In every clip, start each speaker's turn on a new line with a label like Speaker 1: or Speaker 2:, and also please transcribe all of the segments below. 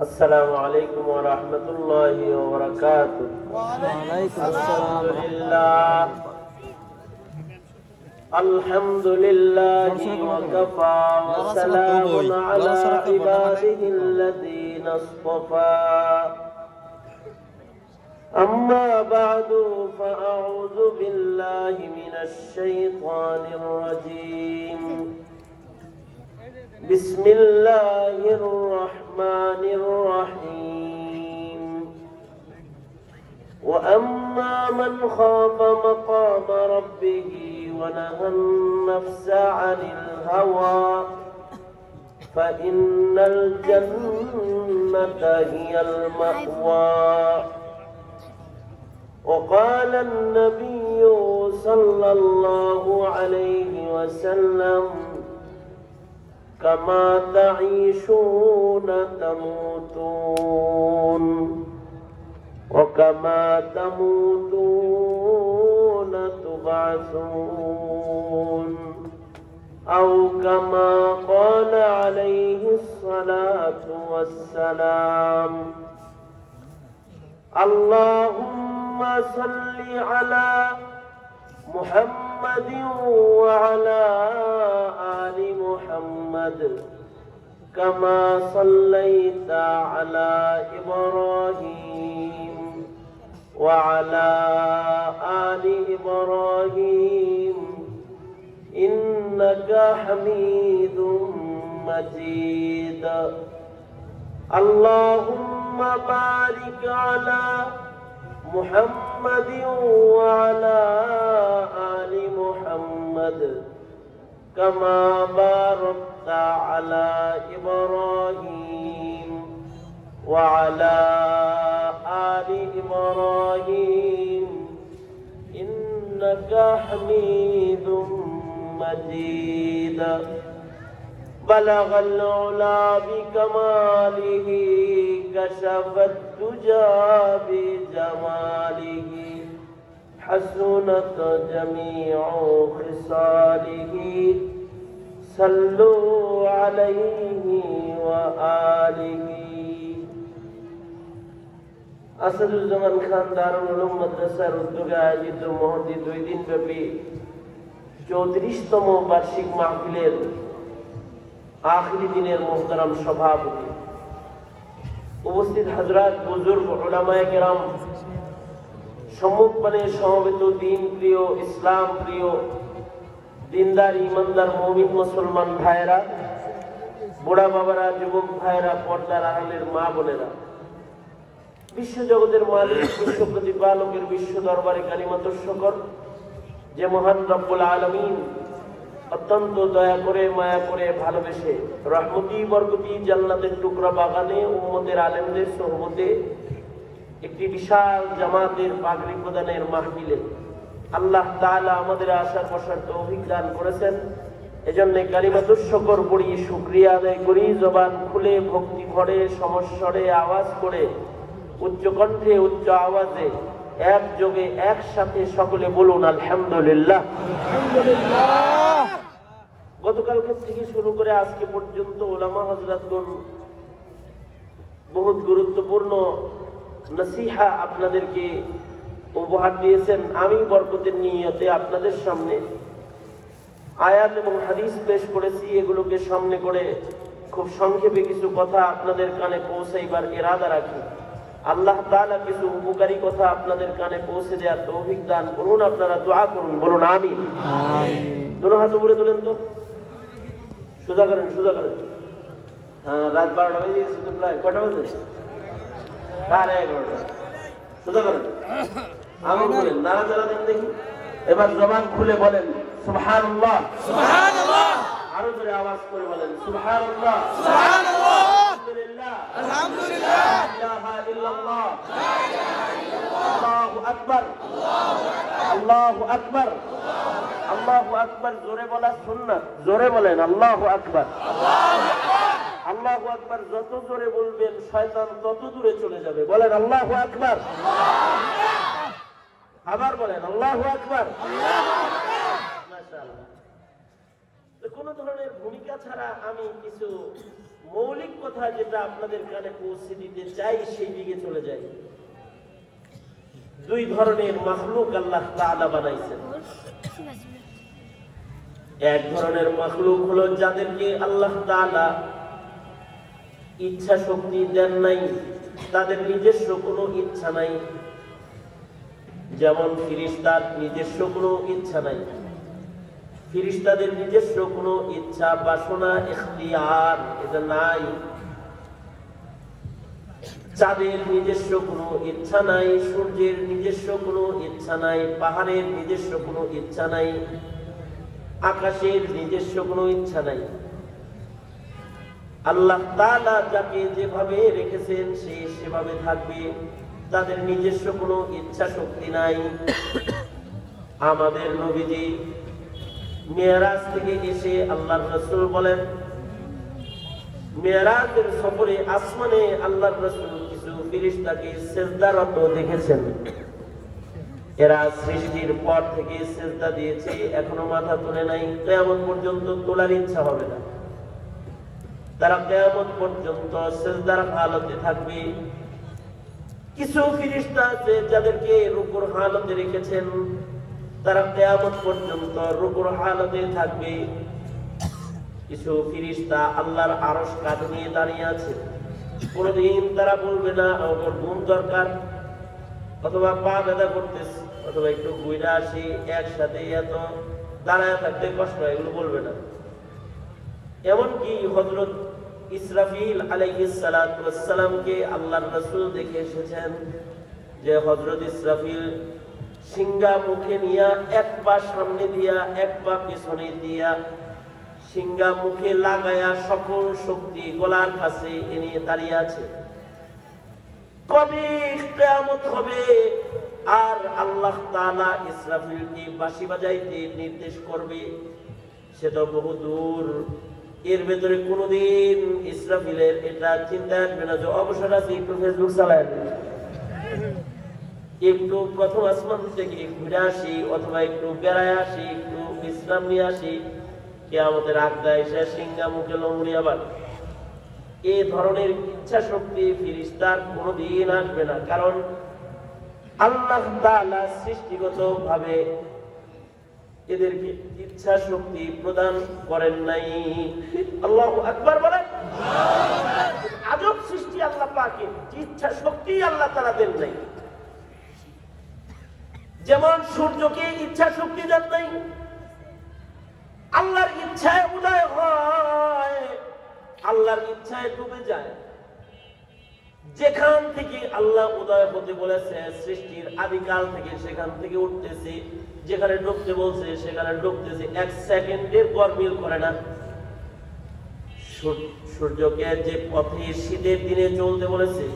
Speaker 1: السلام عليكم ورحمة الله وبركاته.
Speaker 2: وعليكم
Speaker 1: الحمد
Speaker 2: السلام
Speaker 1: لله. الحمد لله وكفى وسلام على عباده الذين اصطفى. أما بعد فأعوذ بالله من الشيطان الرجيم. بسم الله الرحمن الرحيم. وأما من خاف مقام ربه ونهى النفس عن الهوى فإن الجنة هي المأوى. وقال النبي صلى الله عليه وسلم كما تعيشون تموتون وكما تموتون تبعثون أو كما قال عليه الصلاة والسلام اللهم صل على محمد وعلى آل محمد كما صليت على إبراهيم وعلى آل إبراهيم إنك حميد مجيد. اللهم بارك على محمد وعلى آل محمد كما باركت على إبراهيم وعلى آل إبراهيم. إنك حميد مجيد. بلغ العلا بكماله كشف الدجى بجماله حسنت جميع خصاله صلوا عليه وآله আসাদুজ্জামান খান দারুল উলুম মাদ্রাসার উদ্যোগে আয়োজিত মহতি দুই দিন ব্যাপী চৌত্রিশতম বার্ষিক মাহফিলের আখরি দিনের মোহতারাম সভাপতি উপস্থিত হাজরাত বুজুর্গ ওলামায় কেরাম, সম্মুখপানে সমবেত দিন প্রিয় ইসলাম, প্রিয় দিনদার, ইমানদার, মমিন, মুসলমান ভাইরা বুড়া বাবারা, যুবক ভাইরা পর্দার আড়ালের মা বোনেরা, বিশ্ব জগতের মালিক, বিশ্ব প্রতিপালকের বিশ্ব দরবারে কালিমাত শকর, যে মহান রব্বুল আলমিন অত্যন্ত দয়া করে, মায়া করে ভালোবেসে রহমতি, বরকতি, জান্নাতের টুকরা বাগানে উম্মদের আলেমদের সহমতে একটি বিশাল জামাতের পাগড়ি প্রদানের মাহফিলে আল্লাহ তাআলা আমাদের আশা বসার তৌফিক দান করেছেন। এজন্য কালিমাতুর শকর পড়ি শুক্রিয়া আদায় করি। জবান খুলে, ভক্তি ভরে, সমস্বরে আওয়াজ করে, উচ্চ কণ্ঠে উচ্চ আওয়াজে এক যোগে একসাথে সকলে বলুন আলহামদুলিল্লাহ আলহামদুলিল্লাহ। গতকালকে থেকে শুরু করে আজকে পর্যন্ত ওলামা হজরতগণ বহুত গুরুত্বপূর্ণ নসিহা আপনাদেরকে উপহার দিয়েছেন। আমি বরকতের নিয়তে আপনাদের সামনে আয়াত এবং হাদিস পেশ করেছি। এগুলোকে সামনে করে খুব সংক্ষেপে কিছু কথা আপনাদের কানে পৌঁছাইবার এরাদা রাখি। আল্লাহ তাআলা কিছু উপকারী কথা আপনাদের কানে পৌঁছে দেওয়ার তৌফিক দান করুন। আপনারা দোয়া করুন। বলুন আমি দুটো হাত উপরে তোলেন তো। সোজা করেন সোজা করেন। হ্যাঁ রাত বারোটা বেজে গেছে তো প্রায় কটা বাজে? সাড়ে এগারোটা। সোজা করেন। আমি বলেন নারা চালা দেন দেখি। এবার জবান খুলে বলেন সুবহানাল্লাহ। সুবহানাল্লাহ। আরও জোরে আওয়াজ করে বলেন সুবহানাল্লাহ। সুবহানাল্লাহ। আকবার। জোরে জোরে বলেন, আল্লাহু আকবার। যত বলবেন তত দূরে চলে যাবে। বলেন আকবার। আবার বলেন, আল্লাহু আকবার। কোনো ধরনের ভূমিকা ছাড়া আমি কিছু মৌলিক কথা যেটা আপনাদের কানে পৌঁছে দিতে চাই, সেই দিকে চলে যায় দুই ধরনের মাখলুক আল্লাহ তাআলা বানাইছেন। এক ধরনের মাখলুক হলো যাদেরকে আল্লাহ তাআলা ইচ্ছা শক্তি দেন নাই, তাদের নিজস্ব কোনো ইচ্ছা নাই। যেমন ফিরিস্তার নিজস্ব কোনো ইচ্ছা নাই। ফিরিস্তাদের নিজস্ব কোনো ইচ্ছা, বাসনা এখতিয়ার এটা নাই। চাঁদের নিজস্ব কোনো ইচ্ছা নাই, সূর্যের নিজস্ব কোনো ইচ্ছা নাই, পাহাড়ের নিজস্ব কোনো ইচ্ছা নাই, আকাশের নিজস্ব কোনো ইচ্ছা নাই। আল্লাহ তাআলা যাকে যেভাবে রেখেছেন, সে সেভাবে থাকবে। তাদের নিজস্ব কোনো ইচ্ছা শক্তি নাই। আমাদের নবীজি মেয়ারাজ থেকে এসে আল্লাহর রসুল বলেন, মেয়ারাজের সফরে আসমানে আল্লাহর রসুল কিছু ফিরিস্তাকে সেজদারত দেখেছেন। এরা সৃষ্টির পর থেকে সেজদা দিয়েছে, এখনও মাথা তুলে নাই কেমন পর্যন্ত তোলার ইচ্ছা হবে না। তারা কেমন পর্যন্ত সেজদার হালতে থাকবে। কিছু ফিরিস্তা আছে যাদেরকে রুকুর হালতে রেখেছেন তারা কেয়ামত পর্যন্ত রুকুর হালতে থাকবে। কিছু ফিরিস্তা আল্লাহর আরস কাঁধ নিয়ে দাঁড়িয়ে আছে। কোনদিন তারা বলবে না আমার ঘুম দরকার। অথবা পা ব্যথা করতেছে, অথবা একটু ঘুরে আসি, একসাথে এত দাঁড়ায় থাকতে কষ্ট হয়, এগুলো বলবে না। এমনকি হজরত ইসরাফিল আলাইসালামকে আল্লাহর রসুল দেখে এসেছেন যে হজরত ইসরাফিল সিঙ্গা মুখে নিয়া, এক পা সামনে দিয়া, এক পা পিছনে দিয়া সিঙ্গা মুখে লাগায়া সকল শক্তি গলার কাছে এনে দাঁড়িয়ে আছে। কবে কেয়ামত হবে? আর আল্লাহ তাআলা ইসরাফিলকে বাঁশি বাজাইতে নির্দেশ করবে। সে তো বহু দূর। এর ভেতরে কোনোদিন ইসরাফিলের এটা চিন্তা আসবে না যে অবসর আছে একটু ফেসবুক চালায় একটু প্রথম আসমান থেকে ঘুরে আসি, অথবা একটু বেড়ায় আসি, একটু বিশ্রাম নিয়ে আসি। কে আমাদের আগদা এসে সিঙ্গা মুখে লঙ্গুড়ি আবার। এই ধরনের ইচ্ছা শক্তি ফিরিস্তার কোনোদিন আসবে না, কারণ আল্লাহ তাআলা সৃষ্টিগত ভাবে এদেরকে ইচ্ছা শক্তি প্রদান করেন নাই। আল্লাহ আকবার বলেন। আজব সৃষ্টি আল্লাহ পাকে ইচ্ছা শক্তি আল্লাহ তারা দেন নাই। যেমন সূর্যকে ইচ্ছা শক্তি দেন নাই, আল্লাহর ইচ্ছায় উদয় হয়, আল্লাহর ইচ্ছায় ডুবে যায়। যেখান থেকে আল্লাহ উদয় হতে বলেছে, সৃষ্টির আদিকাল থেকে সেখান থেকে উঠতেছে, যেখানে ডুবতে বলছে, সেখানে ডুবতেছে, এক সেকেন্ডের পর মিল করে না। সূর- সূর্যকে যে পথে শীতের দিনে চলতে বলেছে,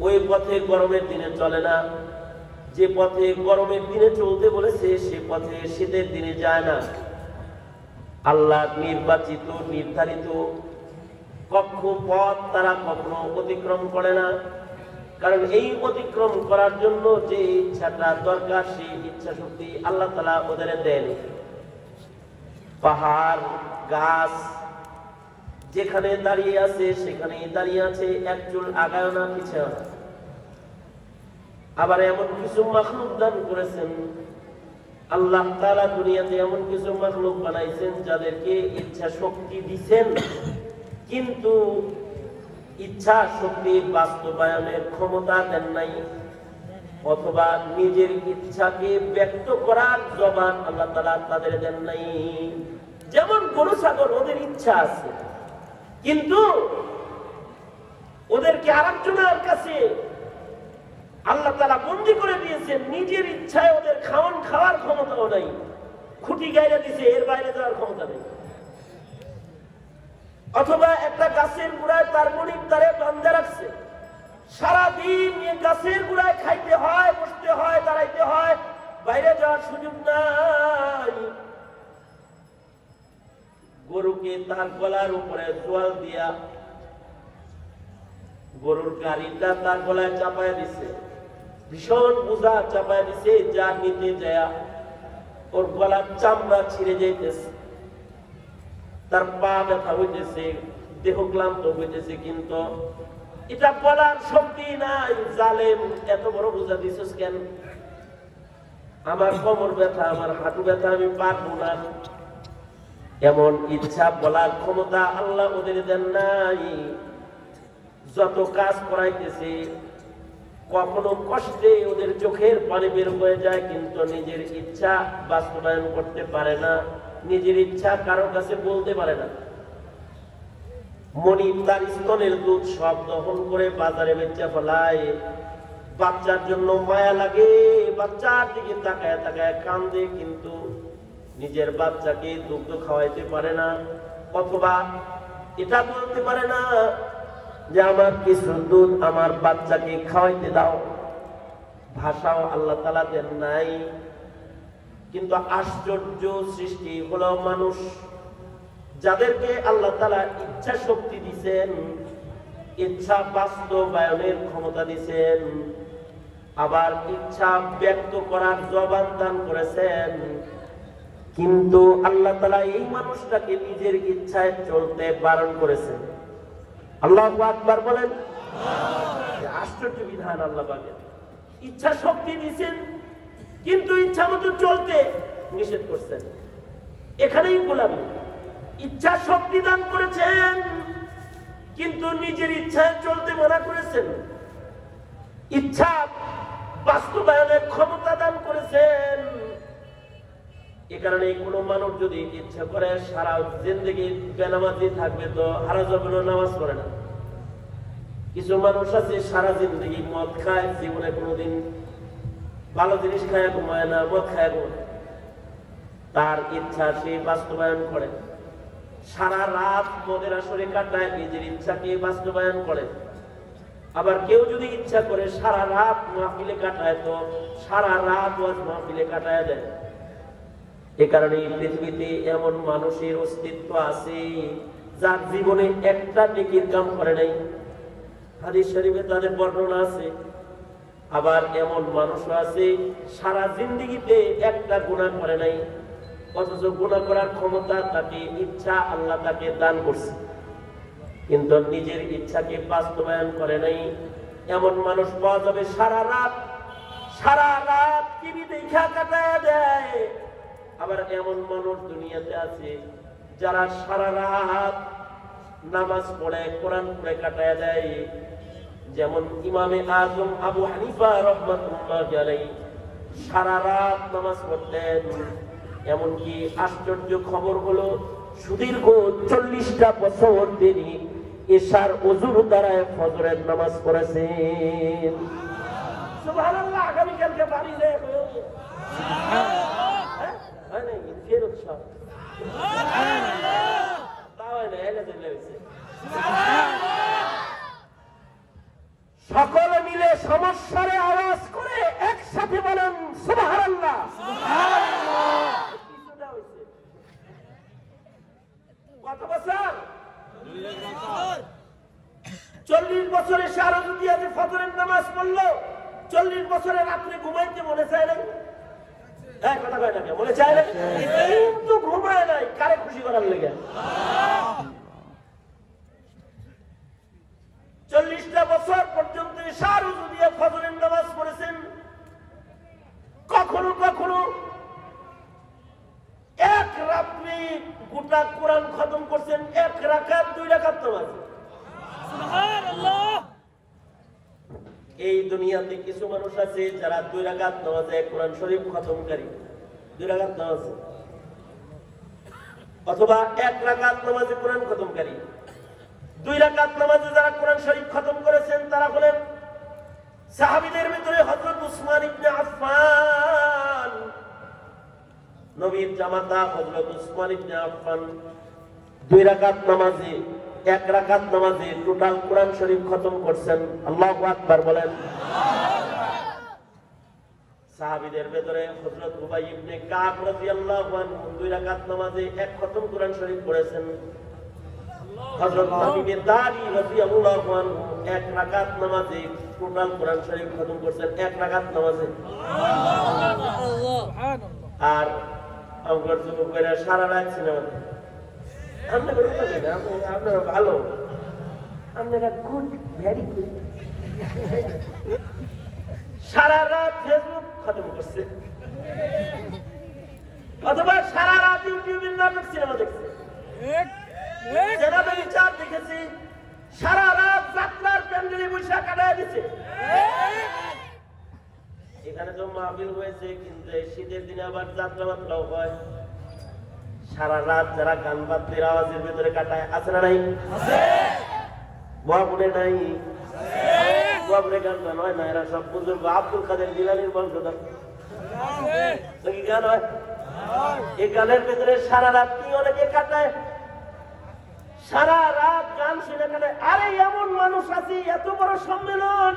Speaker 1: ওই পথে গরমের দিনে চলে না। যে পথে গরমের দিনে চলতে বলেছে, সে পথে শীতের দিনে যায় না। আল্লাহ নির্বাচিত, নির্ধারিত কক্ষ পথ তারা কখনো অতিক্রম করে না। কারণ এই অতিক্রম করার জন্য যে ইচ্ছাটা দরকার, সেই ইচ্ছা শক্তি আল্লাহ তালা ওদের দেন। পাহাড়, গাছ যেখানে দাঁড়িয়ে আছে সেখানে দাঁড়িয়ে আছে। একচুল আগায় না পিছায় না। আবার এমন কিছু মাখলুক দান করেছেন। আল্লাহ তাআলা দুনিয়াতে এমন কিছু মাখলুক বানাইছেন যাদেরকে ইচ্ছা শক্তি দিছেন। কিন্তু ইচ্ছা শক্তি বাস্তবায়নের ক্ষমতা দেন নাই। অথবা নিজের ইচ্ছাকে ব্যক্ত করার জবান আল্লাহ তাআলা তাদের দেন নাই। যেমন গরু, ছাগল, ওদের ইচ্ছা আছে। কিন্তু ওদেরকে আরেকজনের কাছে আল্লাহ তারা বন্দি করে দিয়েছেন, নিজের ইচ্ছায় ওদের খাওয়ান খাওয়ার ক্ষমতাও নাই। খুঁটি গাইরা দিছে, এর বাইরে যাওয়ার ক্ষমতা নেই। অথবা একটা গাছের গুড়ায় তার মনির তারে বান্ধা রাখছে। সারাদিন গাছের গুড়ায় খাইতে হয়, বসতে হয়, দাঁড়াইতে হয়, বাইরে যাওয়ার সুযোগ নাই। গরুকে তার গলার উপরে জোয়াল দিয়া গরুর গাড়িটা তার গলায় চাপায় দিছে। ভীষণ বোঝা চাপায় দিছে যা নিতে যায় ওর গলার চামড়া ছিঁড়ে যাইতেছে। তার পা ব্যথা হইতেছে, দেহ ক্লান্ত হইতেছে, কিন্তু এটা বলার শক্তি নাই। জালেম, এত বড় বোঝা দিছিস কেন? আমার কোমর ব্যথা, আমার হাঁটু ব্যথা, আমি পারব না। এমন ইচ্ছা বলার ক্ষমতা আল্লাহ ওদের দেন নাই। যত কাজ করাইতেছে কখনো কষ্টে ওদের চোখের পানি বের হয়ে যায়, কিন্তু নিজের ইচ্ছা বাস্তবায়ন করতে পারে না। নিজের ইচ্ছা কারোর কাছে বলতে পারে না। মনি তার স্তনের দুধ সব দহন করে বাজারে বেচা ফেলায়। বাচ্চার জন্য মায়া লাগে, বাচ্চার দিকে তাকায় তাকায় কান্দে, কিন্তু নিজের বাচ্চাকে দুগ্ধ খাওয়াইতে পারে না, অথবা এটা বলতে পারে না যে আমার কিছু দুধ আমার বাচ্চাকে খাওয়াইতে দাও। ভাষাও আল্লাহ তালা দেন নাই। কিন্তু আশ্চর্য সৃষ্টি হলো মানুষ। যাদেরকে আল্লাহ তালা ইচ্ছা শক্তি দিছেন, ইচ্ছা বাস্তবায়নের ক্ষমতা দিছেন, আবার ইচ্ছা ব্যক্ত করার জবান দান করেছেন। কিন্তু আল্লাহ তালা এই মানুষটাকে নিজের ইচ্ছায় চলতে বারণ করেছেন। আল্লাহ আকবার বলেন। আশ্চর্য বিধান আল্লাহ ইচ্ছা শক্তি কিন্তু ইচ্ছা মতো চলতে নিষেধ করছেন। এখানেই গোলামি ইচ্ছা শক্তি দান করেছেন, কিন্তু নিজের ইচ্ছায় চলতে মানা করেছেন। ইচ্ছা বাস্তবায়নের ক্ষমতা দান করেছেন। এ কারণে কোনো মানুষ যদি ইচ্ছা করে সারা জিন্দগি বেনামাজি থাকবে, তো হারা যাবে নামাজ পড়ে না। কিছু মানুষ আছে, সারা জিন্দগি মদ খায়, জীবনে কোনোদিন ভালো জিনিস খায়, ঘুমায় না, মদ খায় ঘুমায় তার ইচ্ছা সে বাস্তবায়ন করে। সারা রাত মদের আসরে কাটায়, নিজের ইচ্ছাকে বাস্তবায়ন করে। আবার কেউ যদি ইচ্ছা করে সারা রাত মাহফিলে কাটায়, তো সারা রাত ওয়াজ মাহফিলে কাটায় দেয়। এ কারণে পৃথিবীতে এমন মানুষের অস্তিত্ব আছে যার জীবনে একটা নেকির কাম করে নাই। হাদিস শরীফে তাদের বর্ণনা আছে, আবার এমন মানুষও আছে সারা জিন্দিগিতে একটা গুণা করে নাই, অথচ গুণা করার ক্ষমতা তাকে, ইচ্ছা আল্লাহ তাকে দান করছে। কিন্তু নিজের ইচ্ছাকে বাস্তবায়ন করে নাই। এমন মানুষ পাওয়া যাবে সারা রাত সারা রাত টিভি দেখা কাটায় দেয়। আবার এমন মানুষ দুনিয়াতে আছে যারা সারা রাত নামাজ পড়ে, কোরআন পড়ে কাটায় দেয়। যেমন ইমামে আজম আবু হানিফা রহমতুল্লাহ জালাই সারা রাত নামাজ পড়তেন। এমনকি আশ্চর্য খবর হলো, সুদীর্ঘ চল্লিশটা বছর তিনি এশার অজুর দ্বারায় ফজরের নামাজ পড়েছেন। সুবহানাল্লাহ, আগামীকালকে বাড়ি না সকলে মিলে সমস্যারে আওয়াজ করে একসাথে বলেন, সুবহানাল্লাহ। কত বছর? চল্লিশ বছরে নামাজ পড়ল, চল্লিশ বছরে রাত্রে ঘুমাইতে মনে চায় নাই? চল্লিশটা বছর পর্যন্ত সারু দিয়ে ফজরের নামাজ পড়েছেন। কখনো কখনো এক রাত্রি গোটা কোরআন খতম করছেন, এক রাখাত দুই রাখাত নামাজ এই দুনিয়াতে কিছু মানুষ আছে যারা দুই রাগাত নামাজে কোরআন শরীফ খতমকারী। দুই রাগাত নামাজ। অথবা এক রাগাত নামাজে কোরআন খতমকারী। দুই রাকাত নামাজে যারা কোরআন শরীফ খতম করেছেন, তারা হলেন সাহাবীদের ভিতরে হযরত উসমান ইবনে আফফান। নবীর জামাতা হযরত উসমান ইবনে আফফান দুই রাকাত নামাজে এক রাকাত নামাজে টোটাল কোরআন শরীফ খতম করছেন আল্লাহু আকবার বলেন। সাহাবীদের ভেতরে হযরত উবাই ইবনে কাব রাদিয়াল্লাহু আনহু দুই রাকাত নামাজে এক খতম কোরআন শরীফ পড়েছেন। হযরত দারি রাদিয়াল্লাহু আনহু এক রাকাত নামাজে টোটাল কোরআন শরীফ খতম করছেন এক রাকাত নামাজে। আর আমার যুবকেরা সারা রাত সিনেমা আপনারা ভালো আপনারা গুড ভেরি গুড সারা ফেসবুক খতম করছে অথবা সারা রাত ইউটিউবের নাটক সিনেমা দেখছে জেনারেল চাপ দেখেছি সারা যাত্রার প্যান্ডেলে বৈশাখ কাটায় এখানে তো মাহফিল হয়েছে কিন্তু শীতের দিনে আবার যাত্রা মাত্রাও হয় সারা রাত যারা গান বাদ্যের আওয়াজের ভেতরে কাটায় আছে না নাই? বহাপুরে নাই? বহাপুরে গান গান হয় না এরা সব বুজুর্গ। আব্দুল কাদের জিলানির বংশধর। কি গান হয়? এই গানের ভেতরে সারা রাত কি অনেকে কাটায়? সারা রাত গান শুনে কাটায়। আরে এমন মানুষ আছে এত বড় সম্মেলন।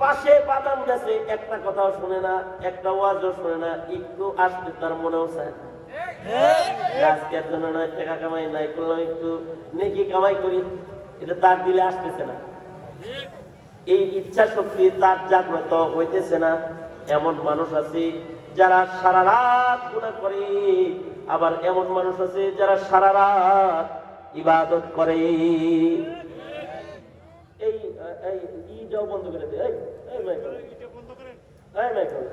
Speaker 1: পাশে বাদাম গেছে একটা কথাও শুনে না একটা ওয়াজও শুনে না একটু আসতে তার মনেও চায় না। যে আজকের জন্য নয়, টাকা কামাই নাই করলাম একটু নেকি কামাই করি। এটা তার দিলে আসতেছে না। এই ইচ্ছা শক্তি, তার জাগ্রত হইতেছে না। এমন মানুষ আছে যারা সারা রাত গুণা করে, আবার এমন মানুষ আছে যারা সারা রাত ইবাদত করে। এই ইটাও বন্ধ করে দে। এই এই, মাইকেল। মাইকেল।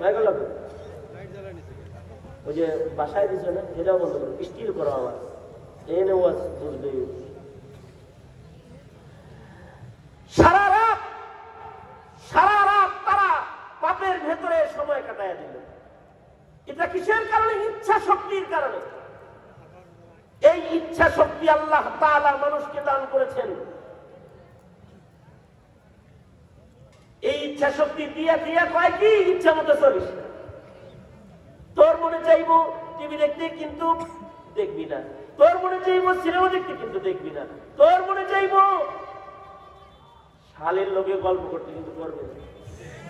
Speaker 1: মাইকেল ওই যে বাসায় দিচ্ছে না এটাও বন্ধ করো স্টিল করো আবার। এনে ওয়াজ বুঝবে। সারা রাত সারা রাত তারা পাপের ভেতরে সময় কাটায় দিল। এটা কিসের কারণে? ইচ্ছা শক্তির কারণে। এই ইচ্ছা শক্তি আল্লাহ তাআলা মানুষকে দান করেছেন। এই ইচ্ছা শক্তি দিয়া দিয়া কয় কি? ইচ্ছা মতো চলিস। তোর মনে চাইব টিভি দেখতে কিন্তু দেখবি না। তোর মনে চাইব সিনেমা দেখতে কিন্তু দেখবি না। তোর মনে চাইব শালের লোকে গল্প করতে কিন্তু করবে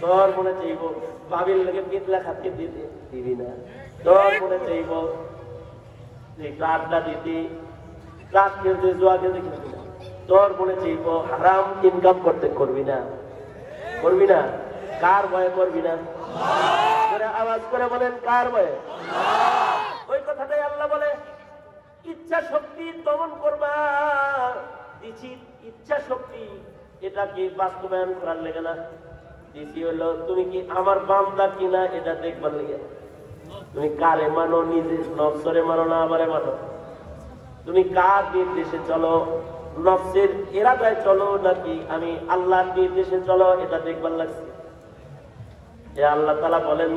Speaker 1: তোর মনে চাইব বাবির লোকে পিতলা খাতে দিতে দিবি না। তোর মনে চাইব আড্ডা দিতে ক্লাস খেলতে, জোয়া খেলতে না। তোর মনে চাইব হারাম ইনকাম করতে করবি না। করবি না? কার ভয়ে করবি না? করে আওয়াজ করে বলেন কার ভয়ে? ওই কথাটাই আল্লাহ বলে ইচ্ছা শক্তি দমন করবা। দিছি ইচ্ছা শক্তি এটাকে বাস্তবায়ন করার লেগে না? দিছি হলো তুমি কি আমার বান্দা কিনা এটা দেখবার লেগে? তুমি কারে মানো নিজে নফসরে মানো না আমারে মানো? তুমি কার নির্দেশে চলো? নফসের এরাদায় চলো নাকি আমি আল্লাহর নির্দেশে চলো এটা দেখবার লাগছে? যে আল্লাহ তালা বলেন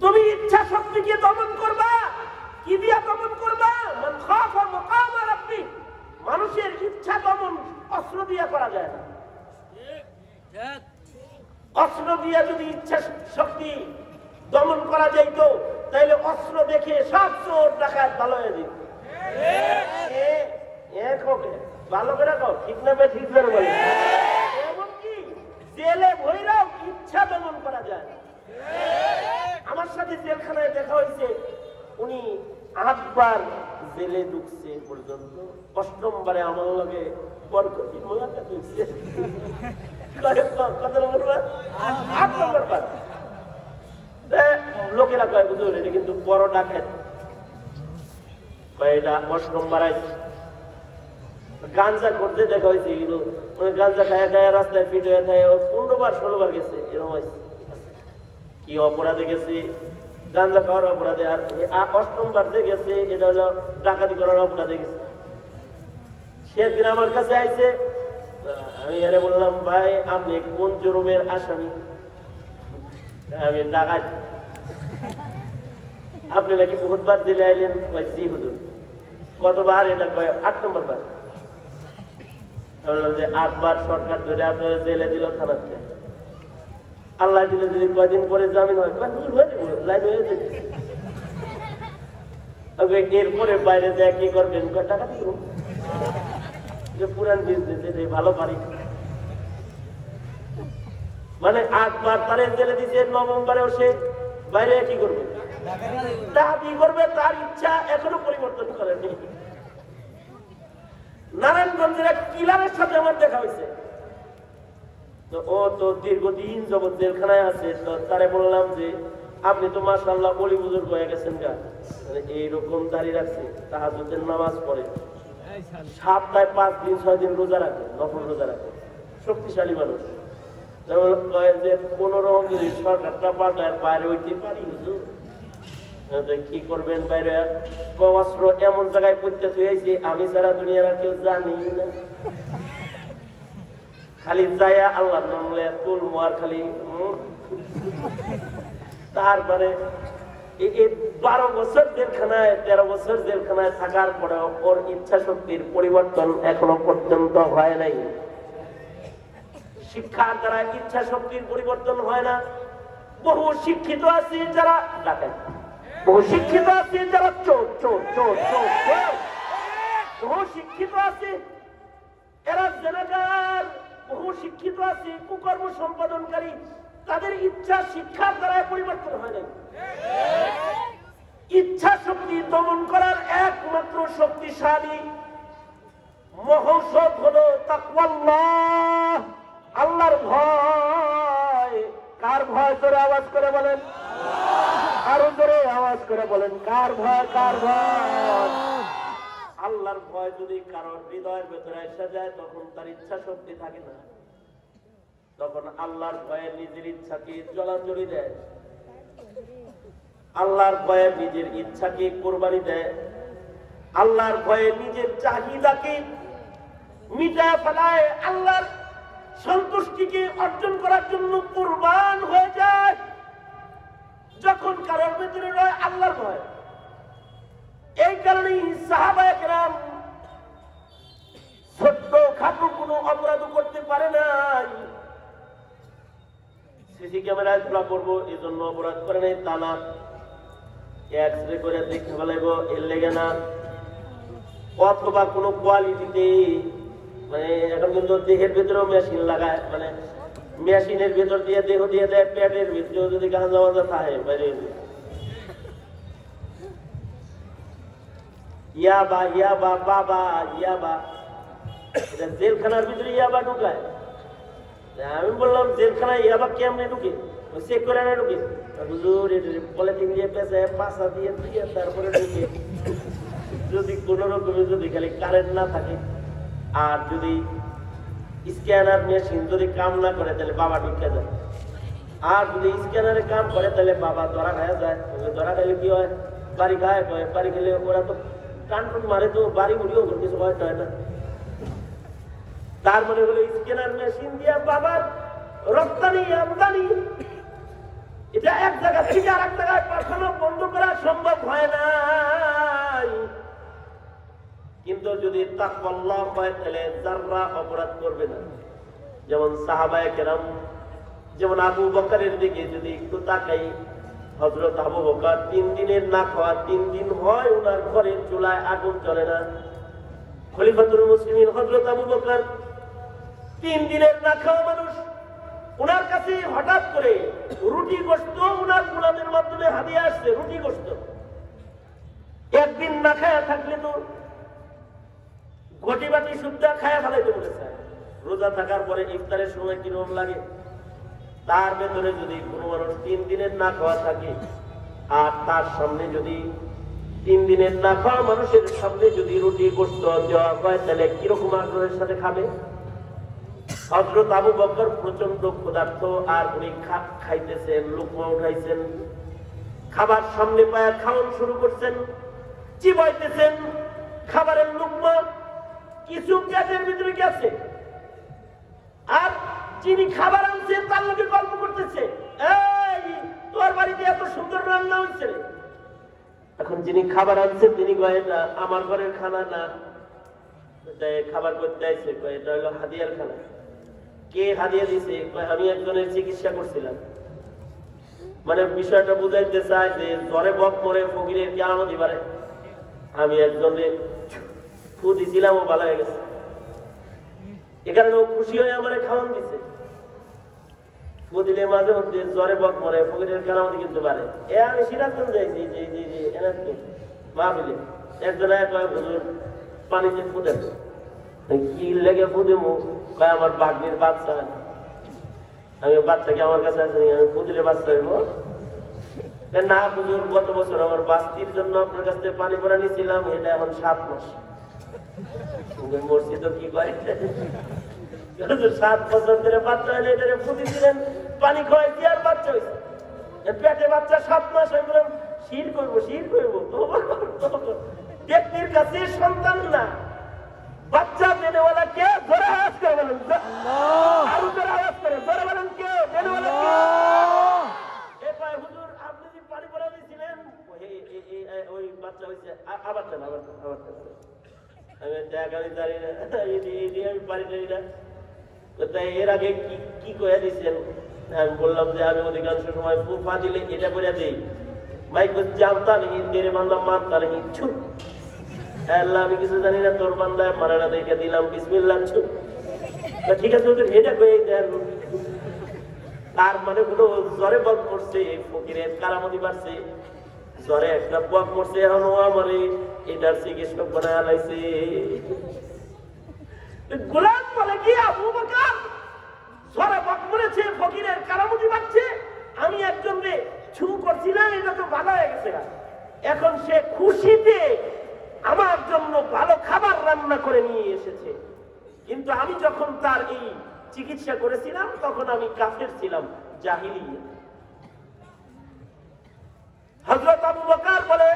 Speaker 1: তুমি ইচ্ছা শক্তি শক্তিকে দমন করবা? কি দিয়া দমন করবা? মান মানুষের ইচ্ছা দমন অস্ত্র দিয়া করা যায় না। অস্ত্র দিয়ে যদি ইচ্ছা শক্তি দমন করা যাইতো তাহলে অস্ত্র দেখে সব চোর ডাকাত ভালো হয়ে যেত। এমনকি জেলে ইচ্ছা দমন করা যায়। আমার সাথে জেলখানায় দেখা উনি জেলে ঢুকছে অষ্টমবারে আমার লগে বরকতি বার? লোকেরা কয় এটা কিন্তু বড় কয় এটা অষ্টম বাড়াইছে গাঞ্জা করতে দেখা হয়েছে কিন্তু গাঞ্জা খায় খায় রাস্তায় ফিট হয়ে থাকে ষোলো বার গেছে এরকম হয়েছে কি অপরাধে গেছে গাঞ্জা খাওয়ার অপরাধে আর অষ্টমবার যে গেছে এটা হলো ডাকাতি করার অপরাধে গেছে সেদিন আমার কাছে আইছে আমি এরে বললাম, ভাই, আপনি কোন জরুমের আসামি? আমি ডাকাত আপনি নাকি বহুতবার দিলে আইলেন? জি, হুজুর। কতবার? এটা কয়, আট নম্বর বার বললাম যে, আটবার সরকার ধরে আপনার জেলে দিল থানাতে। আল্লাহ দিলে যদি কয়দিন পরে জামিন হয়? হয়ে লাইন হয়ে যাবে। এরপরে বাইরে যায়, কি করবেন? টাকা দিব। যে পুরান বিজনেস এটাই ভালো পারি মানে আটবার তারে জেলে দিছে, নভেম্বরেও সে বাইরে কি করবে? দাবি করবে? তার ইচ্ছা এখনও পরিবর্তন করেনি। নারায়ণগঞ্জের এক কিলারের সাথে আমার দেখা হয়েছে। তো ও তো দীর্ঘদিন জগৎ জেলখানায় আছে, তো তারে বললাম যে, আপনি তো মাসাল্লাহ বলি বুজুর্গ হয়ে গেছেন গা। মানে এইরকম দাঁড়িয়ে রাখছে, তাহাজুদের নামাজ পড়ে। সপ্তাহে পাঁচ দিন, ছয় দিন রোজা রাখে, নফল রোজা রাখে। শক্তিশালী মানুষ। যে, পনেরো যদি সরকারটা পাঠায় বাইরে হইতে পারি কি করবেন বাইরে? অস্ত্র এমন জায়গায় পড়তে হয়েছে আমি সারা দুনিয়ার আর কেউ জানি না। খালি যায়া আল্লাহ নাম লইয়া তুল মার খালি। তারপরে বারো বছর জেলখানায়, তেরো বছর জেলখানায় থাকার পরে ওর ইচ্ছা শক্তির পরিবর্তন এখনও পর্যন্ত হয় নাই। শিক্ষার দ্বারা ইচ্ছা শক্তির পরিবর্তন হয় না। বহু শিক্ষিত আছে যারা ডাকেন বহু শিক্ষিত আছে যারা, চোর চোর চোর চোর বহু শিক্ষিত আছে, এরা জেনাকার বহু শিক্ষিত আছে, কুকর্ম সম্পাদনকারী। তাদের ইচ্ছা শিক্ষার দ্বারা পরিবর্তন হয় নাই। ইচ্ছা শক্তি দমন করার একমাত্র শক্তিশালী মহৌষধ হলো আল্লাহর ভয়। কার ভয়? জোরে আওয়াজ করে বলেন। আরও জোরে আওয়াজ করে বলেন। কার ভয়? কার ভয়? আল্লাহর ভয় যদি কারোর হৃদয়ের ভেতরে এসে যায়, তখন তার ইচ্ছা শক্তি থাকে না। তখন আল্লাহর ভয়ে নিজের ইচ্ছাকে জলাঞ্জলি দেয়। আল্লাহর ভয়ে নিজের ইচ্ছাকে কোরবানি দেয়। আল্লাহর ভয়ে নিজের চাহিদাকে মিটা ফেলায়। আল্লাহর সন্তুষ্টিকে অর্জন করার জন্য কোরবান হয়ে যায়। যখন কারোর ভেতরে রয় আল্লাহর ভয়। এই কারণেই সাহাবায়াম ছোট্ট খাটো কোনো অপরাধ করতে পারে নাই। সিসি ক্যামেরায় ধরা করব এই জন্য অপরাধ করে নাই, তা না। এক্স রে করে দেখতে ফেলাইব এর লেগে না অথবা কোনো কোয়ালিটিতে মানে এখন কিন্তু দেহের ভেতরেও মেশিন লাগায় মানে মেশিনের ভেতর দিয়ে দেহ দিয়ে দেয়, পেটের ভিতরেও যদি গাঁজা মাজা থাকে, বাইরে ইয়াবা ইয়াবা, বাবা, ইয়াবা। এটা জেলখানার ভিতরে ইয়াবা ঢুকায়। আমি বললাম, জেলখানায় ইয়াবা কেমনে ঢুকে? চেক করে না ঢুকে হুজুর পলিথিন দিয়ে পেঁচে পাশা দিয়ে দিয়ে তারপরে ঢুকে যদি কোনো রকমের যদি খালি কারেন্ট না থাকে, আর যদি স্ক্যানার মেশিন যদি কাম না করে, তাহলে বাবা ঢুকে যায়। আর যদি স্ক্যানারে কাম করে, তাহলে বাবা ধরা খাওয়া যায়। ধরা খাইলে কি হয়? বাড়ি খায় কয় বাড়ি খেলে ওরা তো টান টুন মারে তো, বাড়ি উড়িও কিছু হয় হয় না। তার মানে হলো স্ক্যানার মেশিন দিয়া বাবার রপ্তানি আমদানি। এটা এক জায়গা থেকে আর এক জায়গায় পাঠানো, বন্ধ করা সম্ভব হয় না কিন্তু যদি তাকওয়াল্লাহ হয়, তাহলে যাররা অপরাধ করবে না। যেমন সাহাবায়ে কেরাম, যেমন আবু বকরের দিকে যদি একটু তাকাই হজরত আবু বকর তিন দিনের না খাওয়া, তিন দিন হয় ওনার ঘরের চুলায় আগুন চলে না। খলিফাতুল মুসলিমিন হজরত আবু বকর, তিন দিনের না খাওয়া মানুষ ওনার কাছে হঠাৎ করে রুটি গোস্ত ওনার গোলামের মাধ্যমে হাদিয়ে আসছে, রুটি গোস্ত একদিন না খায়া থাকলে তো ঘটি বাটি সুদ্ধা খায়া ফেলাইতে বলেছে। রোজা থাকার পরে ইফতারের সময় কীরকম লাগে? তার ভেতরে যদি কোনো মানুষ তিন দিনের না খাওয়া থাকে, আর তার সামনে যদি তিন দিনের না খাওয়া মানুষের সামনে যদি রুটি গোস্ত দেওয়া হয়, তাহলে কীরকম আগ্রহের সাথে খাবে? হজরত আবু বকর প্রচণ্ড ক্ষুধার্ত আর উনি খা- খাইতেছেন, লুকমা উঠাইছেন, খাবার সামনে পায়া খাওয়ান শুরু করছেন, চিবাইতেছেন খাবারের লুকমা। কিছু পেটের ভিতরে গেছে। আর যিনি খাবার আনছে তার লোকে গল্প করতেছে, এই, তোর বাড়িতে এত সুন্দর রান্না হচ্ছে রে। এখন যিনি খাবার আনছে তিনি কয় আমার ঘরের খানা না। খাবার করতে আইছে এটা হলো হাদিয়ার খানা। কে হারিয়ে দিছে? আমি একজনের চিকিৎসা করছিলাম। মানে বিষয়টা বুঝাইতে চায় যে, জ্বরে বক মরে ফকিরের কি আনন্দ পারে আমি একজনের ফু দিছিলাম, ও ভালো হয়ে গেছে। এখানে ও খুশি হয়ে আমার খাওয়ান দিছে। বুদিলে মাঝে মধ্যে জ্বরে বক মরে ফকিরের কারামতি কিন্তু পারে এ আমি সিরাজগঞ্জ যাইছি জি জি এনার তো মাহফিলে একজন এক হুজুর, পানিতে ফুটে কি লেগে ফুটে মুখ? কয়, আমার বাগনির বাচ্চা। আমি বাচ্চাকে আমার কাছে আছে আমি ফুদিলে বাচ্চা হইব? না হুজুর, গত বছর আমার বাস্তির জন্য আপনার কাছ থেকে পানি ভরা নিয়েছিলাম, এটা এখন সাত মাস। মসজিদ কি করে? সাত বছর ধরে বাচ্চা হলে এটারে ফুটি দিলেন, পানি খাওয়াই দিয়ে আর বাচ্চা হয়েছে পেটে বাচ্চা সাত মাস হয়ে গেলাম শির করব শির করব। কর। ব্যক্তির কাছে সন্তান না। বাচ্চা দেনেওয়ালা কে? জোরে আওয়াজ করে বলেন আরও জোরে আওয়াজ করে জোরে বলেন কে? দেনেওয়ালা কে? এ কয়, হুজুর আপনি যে পানি ভরা দিয়েছিলেন এই- এই- এই- এই- ওই বাচ্চা হয়েছে। আবার আবার আবার আমি জায়গা আমি জানি না। এই যে- এই যে আমি পারি জানি না। তাই এর আগে কি কি কয়ে দিচ্ছেন আমি বললাম যে আমি অধিকাংশ সময় ফুফা দিলে এটা করে দিই। মাইক জানতা নেই তেরে বান্দা মানতা নেই ছুট আল্লাহ, আমি কিছু জানি না, তোর বান্দায় মারা না দেখে দিলাম, বিসমিল্লাহ ঠিক আছে, ওদের এটা কয়ে দেন তার মানে হলো জ্বরে বক করছে ফকিরের কারামতি বাড়ছে। জ্বরে একটা বক করছে, এখন ও আমারে এটার চিকিৎসক বানায় লাইছে। গোলাম বলে কি, আবু বকর? জ্বরে বক করেছে, ফকিরের কারামতি বাড়ছে। আমি একজন রে ছু করছিলাম এটা তো ভালো হয়ে গেছে এখন সে খুশিতে আমার জন্য ভালো খাবার রান্না করে নিয়ে এসেছে। কিন্তু আমি যখন তার এই চিকিৎসা করেছিলাম, তখন আমি কাফের ছিলাম জাহিলি হজরত আবু বকার বলে,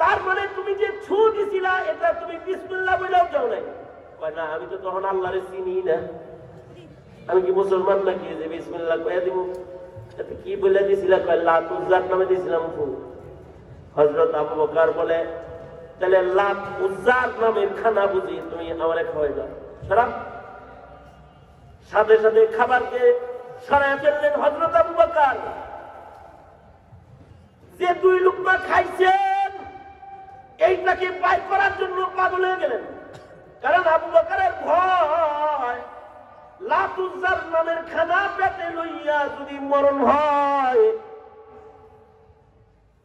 Speaker 1: তার মানে তুমি যে ছু দিছিলা, এটা তুমি বিসমিল্লাহ বলেও যাও নাই? না, আমি তো তখন আল্লাহরে চিনি না। আমি কি মুসলমান নাকি? যে বিসমিল্লাহ কয়ে দিব কি বলে দিছিলা? কয় উজ্জার নামে দিছিলাম ফু। হজরত আবু বকার বলে তাহলে লাত উজ্জার নামের খানা বুঝি তুমি আমারে খাওয়াই দাও। সারাপ সাথে সাথে খাবারকে সরায় ফেললেন হজরত আবু বকার। যে দুই লুকমা খাইছেন, এইটাকে বাইর করার জন্য পাগল হয়ে গেলেন। কারণ আবু বকারের ভয় লাতুজার নামের খানা পেটে লইয়া যদি মরণ হয়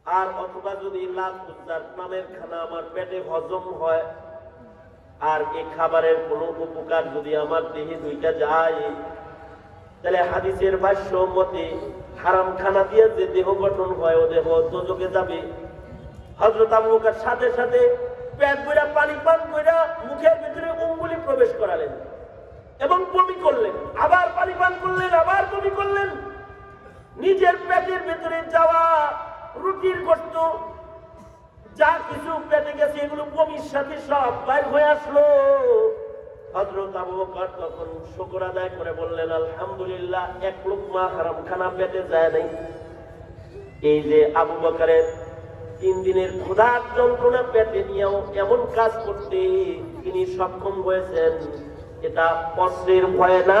Speaker 1: আর অথবা যদি লাতুজার নামের খানা আমার পেটে হজম হয়, আর এই খাবারের কোনো উপকার যদি আমার দেহে দুইটা যায়, তাহলে হাদিসের ভাষ্য মতে হারাম খানা দিয়ে যে দেহ গঠন হয়, ও দেহ দোজকে যাবে। হজরত বকর সাথে সাথে পেট বইরা পানি পান কইরা মুখের ভিতরে অঙ্গুলি প্রবেশ করালেন এবং বমি করলেন। আবার পানি পান করলেন, আবার বমি করলেন। নিজের পেটের ভেতরে যাওয়া রুটির করত যা কিছু পেটে গেছে, এগুলো বমির সাথে সব বাইর হয়ে আসলো। আবু বকর তখন শুকর করে বললেন এক পেটে যায় নাই। এই যে আবু তিন দিনের ক্ষুধার যন্ত্রণা পেটে নিয়েও কাজ করতে তিনি সক্ষম হয়েছেন, এটা অস্ত্রের ভয় না।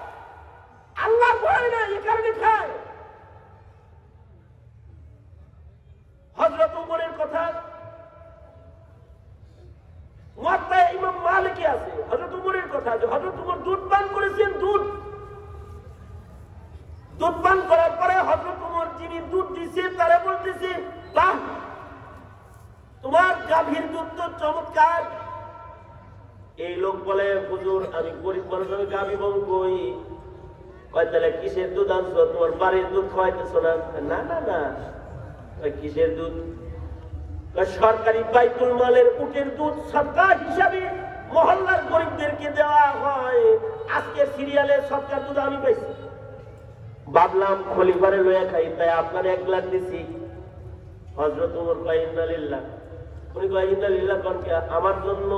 Speaker 1: আল্লাহর ভয় নাই এ কারণে খায় হজরত উমরের কথা। ইমাম মালিকে আছে হজরত উমরের কথা হজরত উমর দুধ পান করেছেন, দুধ। দুধ পান করার পরে হজরত উমর যিনি দুধ দিছে, তারা বলতেছে, বাহ, তোমার গাভীর দুধ তো চমৎকার। এই লোক বলে, হুজুর, আমি গরিব মানুষ আমি গাভী বং কই? কয়, তাহলে কিসের দুধ আনছো? তোমার বাড়ির দুধ খাওয়াইতেছো না? না না না। কিসের দুধ? সরকারি বাইতুল মালের উটের দুধ সরকার হিসাবে মহল্লার গরিবদেরকে দেওয়া হয়। আজকে সিরিয়ালে সরকার দুধ আমি পাইছি। ভাবলাম খলিফারে লইয়া খাই, তাই আপনার এক গ্লাস দিছি। হজরত উমর কয় ইন্নালিল্লাহ উনি কয় ইন্নালিল্লাহ কন কে? আমার জন্য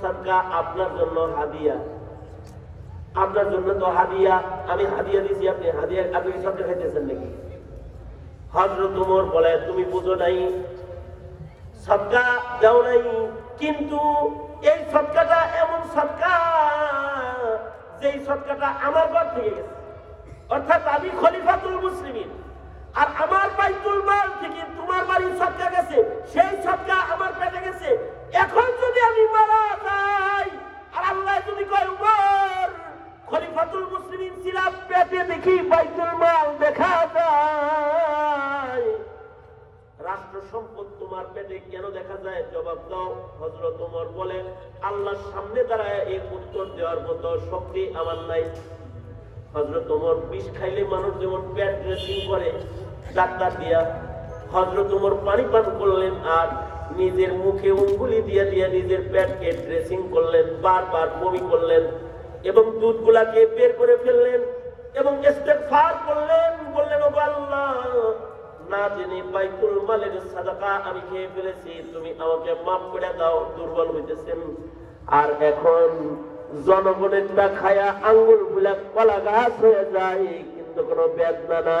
Speaker 1: সদকা আপনার জন্য হাদিয়া। আপনার জন্য তো হাদিয়া। আমি হাদিয়া দিছি, আপনি হাদিয়া আপনি সবটা খাইতেছেন নাকি? হজরত উমর বলে, তুমি বুঝো নাই, সদকা দাও নাই, কিন্তু এই সদকাটা এমন সদকা যেই সদকাটা আমার ঘর থেকে গেছে। অর্থাৎ আমি খলিফাতুল মুসলিমিন, আর আমার বাইতুল মাল থেকে তোমার বাড়ির সদকা গেছে, সেই সদকা আমার পেটে গেছে। এখন যদি আমি মারা যাই, আর আল্লাহ যদি কয় উমর খলিফাতুল মুসলিমিন ছিলাম পেটে দেখি বাইতুল মাল দেখা যায়। রাষ্ট্র সম্পদ তোমার পেটে কেন দেখা যায়? জবাব দাও। হজরত ওমর বলে আল্লাহর সামনে দাঁড়ায় এই উত্তর দেওয়ার মতো শক্তি আমার নাই। হজরত ওমর বিষ খাইলে মানুষ যেমন পেট ড্রেসিং করে, ডাক্তার দিয়া। হজরত ওমর পানি পান করলেন আর নিজের মুখে উঙ্গুলি দিয়ে দিয়ে নিজের পেটকে ড্রেসিং করলেন, বারবার বমি করলেন। এবং দুধগুলাকে বের করে ফেললেন এবং ইস্তেগফার করলেন। বললেন ও আল্লাহ, না জেনে বাইতুল মালের সাদাকা আমি খেয়ে ফেলেছি। তুমি আমাকে মাফ করে দাও, দুর্বল হইতেছেন। আর এখন জনগণের খায়া আঙ্গুলগুলা কলা গাছ হয়ে যায়, কিন্তু কোনো বেদনা না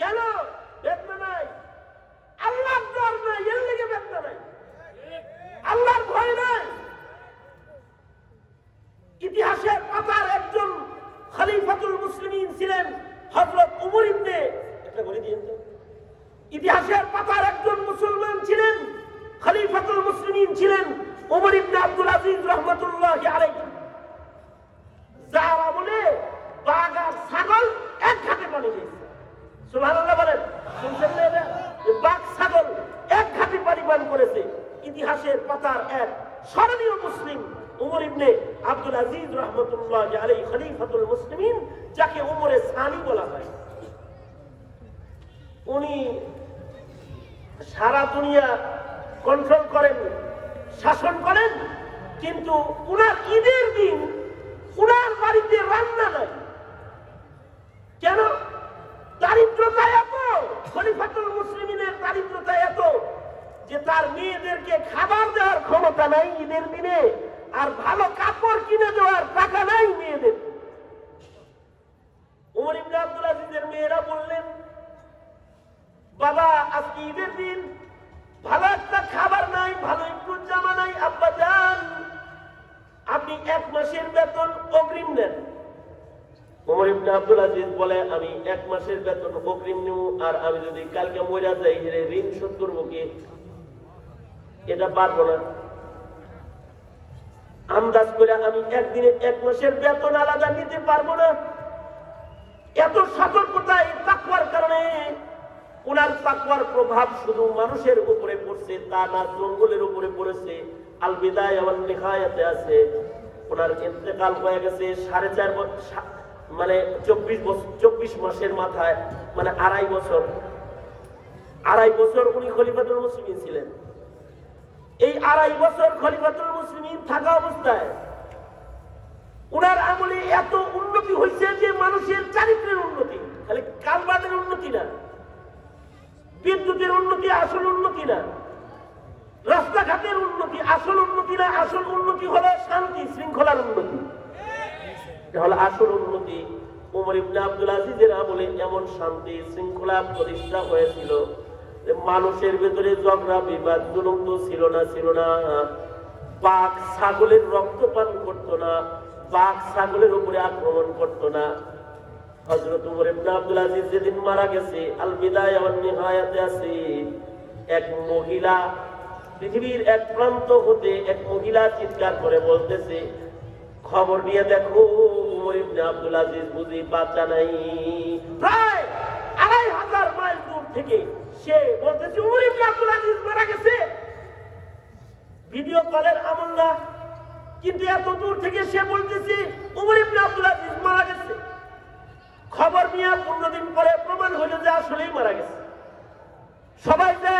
Speaker 1: কেন বেদনা নাই আল্লাহর ডর নাই এর লেগে বেদনা নাই আল্লাহর ভয় নাই ইতিহাসের পাতার একজন খলিফাতুল মুসলিমিন ছিলেন হযরত উমর ইবনে এটা বলে দিয়েন তো ইতিহাসের পাতার একজন মুসলমান ছিলেন খলিফাতুল মুসলিমিন ছিলেন উমর ইবনে আব্দুল আজিজ রহমাতুল্লাহি আলাইহি। যার আমলে বাঘ আর ছাগল এক ঘাটে পানি খেয়েছে সুবহানাল্লাহ বলেন, শুনছেন না এটা? বাঘ ছাগল এক ঘাটে পানি পান করেছে। ইতিহাসের পাতার এক স্মরণীয় মুসলিম উমর ইবনে আব্দুল আজিজ রহমতুল্লাহ আলাই খলিফাতুল মুসলিমিন, যাকে উমরে সানি বলা হয়। উনি সারা দুনিয়া কন্ট্রোল করেন শাসন করেন, কিন্তু উনার ঈদের দিন উনার বাড়িতে রান্না নাই কেন? দারিদ্রতা এত, খলিফাতুল মুসলিমিনের দারিদ্রতা এত যে তার মেয়েদেরকে খাবার দেওয়ার ক্ষমতা নাই ঈদের দিনে, আর ভালো কাপড় কিনে দেওয়ার টাকা নাই মেয়েদের। উমর ইবনে আব্দুল মেয়েরা বললেন, বাবা, আজকে ঈদের দিন ভালো একটা খাবার নাই, ভালো একটু জামা নাই, আব্বা যান। আপনি এক মাসের বেতন অগ্রিম নেন। বলে, আমি এক মাসের বেতন অগ্রিম আর আমি যদি কালকে যাই ঋণ শোধ করব কি? এটা পারব না। আন্দাজ করে আমি একদিনে এক মাসের বেতন আলাদা নিতে পারব না। এত সতর্কতায় তাকওয়ার কারণে ওনার তাকওয়ার প্রভাব শুধু মানুষের উপরে পড়ছে, তা না জঙ্গলের উপরে পড়েছে। আল বিদায় আমার নেখায়াতে আছে। ওনার ইন্তেকাল হয়ে গেছে সাড়ে চার বছর মানে চব্বিশ বছর চব্বিশ মাসের মাথায় মানে আড়াই বছর। আড়াই বছর উনি খলিফাতুল মুসলিম ছিলেন। এই আড়াই বছর খলিফাতুল মুসলিম থাকা অবস্থায় উনার আমলে এত উন্নতি হয়েছে যে মানুষের চারিত্রের উন্নতি, খালি কালবাদের উন্নতি না। বিদ্যুতের উন্নতি আসল উন্নতি না। রাস্তাঘাটের উন্নতি আসল উন্নতি না, আসল উন্নতি হলো শান্তি, শৃঙ্খলার উন্নতি। এটা হলো আসল উন্নতি উমর ইবনে আব্দুল আজিজের আমলে এমন শান্তি, শৃঙ্খলা প্রতিষ্ঠা হয়েছিল মানুষের ভেতরে ঝগড়া, বিবাদ, জুলুম তো ছিল না ছিল না। বাঘ, ছাগলের রক্ত পান করতো না, বাঘ, ছাগলের উপরে আক্রমণ করতো না। হযরত ইবনে আব্দুল আজিজ যেদিন মারা গেছে আল বিদায় ওয়ান নিহায়াতে আছে। এক মহিলা, পৃথিবীর এক প্রান্ত হতে এক মহিলা চিৎকার করে বলতেছে, খবর নিয়ে দেখো, উমর ইবনে আব্দুল আজিজ বুঝি বাচ্চা নাই। প্রায় আড়াই হাজার মাইল দূর থেকে সে বলতেছে, উমর ইবনে আব্দুল আজিজ মারা গেছে। ভিডিও কলের আমল না কিন্তু এত দূর থেকে সে বলতেছে, উমর ইবনে আব্দুল আজিজ মারা গেছে। খবর নিয়ে পনেরো দিন পরে প্রমাণ হলো যে আসলেই মারা গেছে। সবাই যে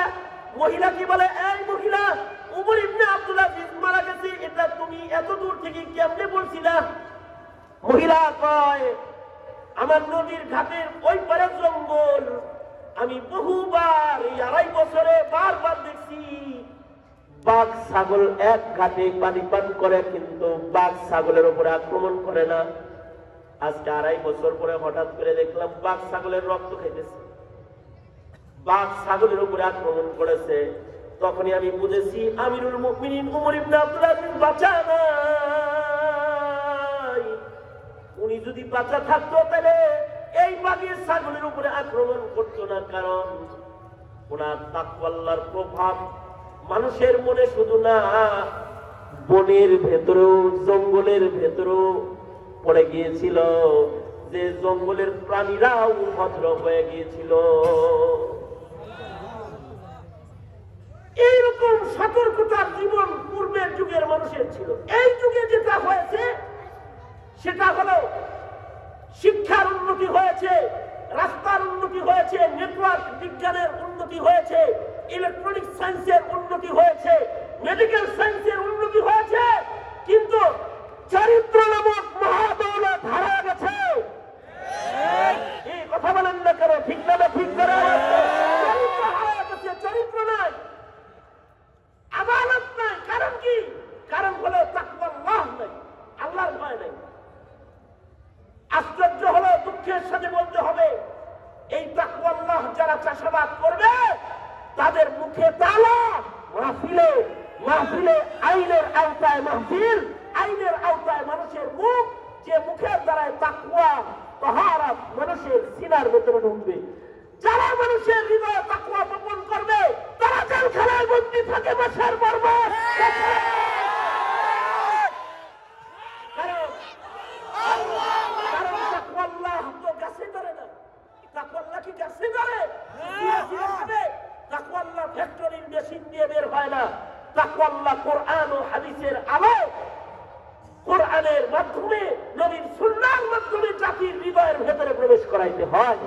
Speaker 1: মহিলা কি বলে, এই মহিলা, উমর ইবনে আব্দুল আজিজ মারা গেছে, এটা তুমি এত দূর থেকে কেমনে বলছিলা? মহিলা কয়, আমার নদীর ঘাটের ওই পারে জঙ্গল, আমি বহুবার এই আড়াই বছরে বারবার দেখছি। বাঘ, ছাগল এক ঘাটে পানি পান করে, কিন্তু বাঘ, ছাগলের উপরে আক্রমণ করে না। আজকে আড়াই বছর পরে হঠাৎ করে দেখলাম বাঘ ছাগলের রক্ত খাইতেছে। বাঘ ছাগলের উপরে আক্রমণ করেছে। তখনই আমি বুঝেছি আমিরুল মুমিনিন উমর ইবনে আব্দুল আজিজ বাঁচা নাই। উনি যদি বাঁচা থাকতো তাহলে এই বাঘের ছাগলের উপরে আক্রমণ করতো না, কারণ ওনার তাকওয়াল্লার প্রভাব মানুষের মনে শুধু না, বনের ভেতরেও, জঙ্গলের ভেতরেও পড়ে গিয়েছিল, যে জঙ্গলের প্রাণীরাও ভদ্র হয়ে গিয়েছিল। এইরকম সতর্কতার জীবন পূর্বের যুগের মানুষের ছিল। এই যুগে যেটা হয়েছে, সেটা হলো শিক্ষার উন্নতি হয়েছে, রাস্তার উন্নতি হয়েছে নেটওয়ার্ক বিজ্ঞানের উন্নতি হয়েছে ইলেকট্রনিক সায়েন্সের উন্নতি হয়েছে মেডিকেল সায়েন্সের উন্নতি হয়েছে, কিন্তু চরিত্র নামক মহাদৌলত হারা গেছে। কথা বলেন না কেন? ঠিক না ঠিক করে চরিত্র নাই। আদালত নাই, কারণ কি? কারণ হলো নাই, আল্লাহর ভয় নাই। আশ্চর্য হলো, দুঃখের সাথে বলতে হবে, এই তাকওয়াল্লাহ যারা চাষাবাদ করবে, তাদের মুখে তালা, মাহফিলে মাহফিলে আইনের আওতায় মাহফিল আইনের আওতায় মানুষের মুখ যে মুখের দ্বারায় তাকুয়া তহারা মানুষের সিনার ভেতরে ঢুকবে। যারা মানুষের হৃদয়ে তাকুয়া বপন করবে, তারা জেলখানায় বন্দী থাকে মাসের পর্ব কারণ কারণ তাকওয়াল্লাহ তো গাছে ধরে না তাকওয়াল্লাহ কি গাছে ধরে ধীরে ধীরে খাবে। তাকওয়াল্লাহ ফ্যাক্টরির মেশিন দিয়ে বের হয় না তাকওয়াল্লাহ কোরআন ও হাদিসের আলো কোরআনের মাধ্যমে নবীর সুন্নাহর মাধ্যমে জাতির হৃদয়ের ভেতরে প্রবেশ করাইতে হয়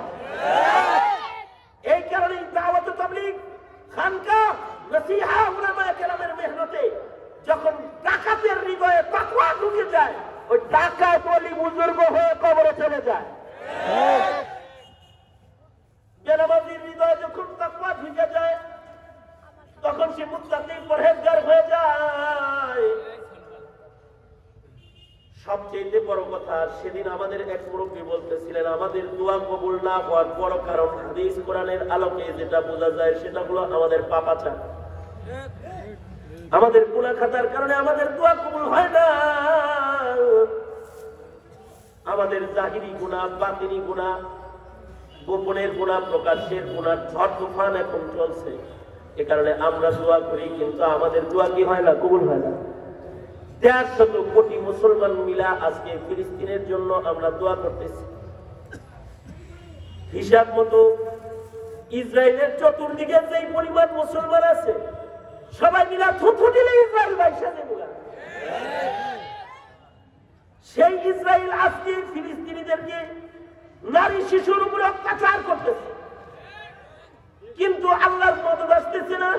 Speaker 1: এই কারণেই দাওয়াত তাবলীগ খানকা নসিহা উলামায়ে কেরামের মেহনতে যখন ডাকাতের হৃদয়ে তাকওয়া ঢুকে যায় ওই ডাকাত বলি বুজুর্গ হয়ে কবরে চলে যায় বেনামাজির হৃদয়ে যখন তাকওয়া ঢুকে যায় তখন সে মুত্তাকি পরহেজগার হয়ে যায় সবচেয়ে বড় কথা সেদিন আমাদের এক মুরব্বী বলতেছিলেন আমাদের দোয়া কবুল না হওয়ার বড় কারণ হাদিস কোরআনের আলোকে যেটা বোঝা যায় সেটা হলো আমাদের পাপাচা আমাদের গুণা খাতার কারণে আমাদের দোয়া কবুল হয় না। আমাদের জাহিরি গুণা বাতিনি গুণা গোপনের গুণা প্রকাশের গুণার ঝড় তুফান এখন চলছে। এ কারণে আমরা দোয়া করি, কিন্তু আমাদের দোয়া কি হয় না, কবুল হয় না। দেড় শত কোটি মুসলমান মিলা আজকে ফিলিস্তিনের জন্য আমরা দোয়া করতেছি। হিসাব মতো ইসরায়েলের চতুর্দিকে যে পরিমাণ মুসলমান আছে, সবাই মিলা থুথু দিলে ইসরায়েল বাইসা দেবো সেই ইসরায়েল আজকে ফিলিস্তিনিদেরকে নারী শিশুর উপরে অত্যাচার করতেছে। কিন্তু আল্লাহর মদত আসতেছে না।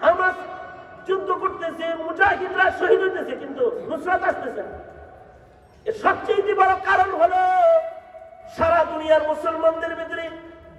Speaker 1: হামাস যুদ্ধ করতেছে, মুজাহিদরা শহীদ হইতেছে, কিন্তু নুসরাত আসতেছে না। সবচেয়ে বড় কারণ হলো সারা দুনিয়ার মুসলমানদের ভিতরে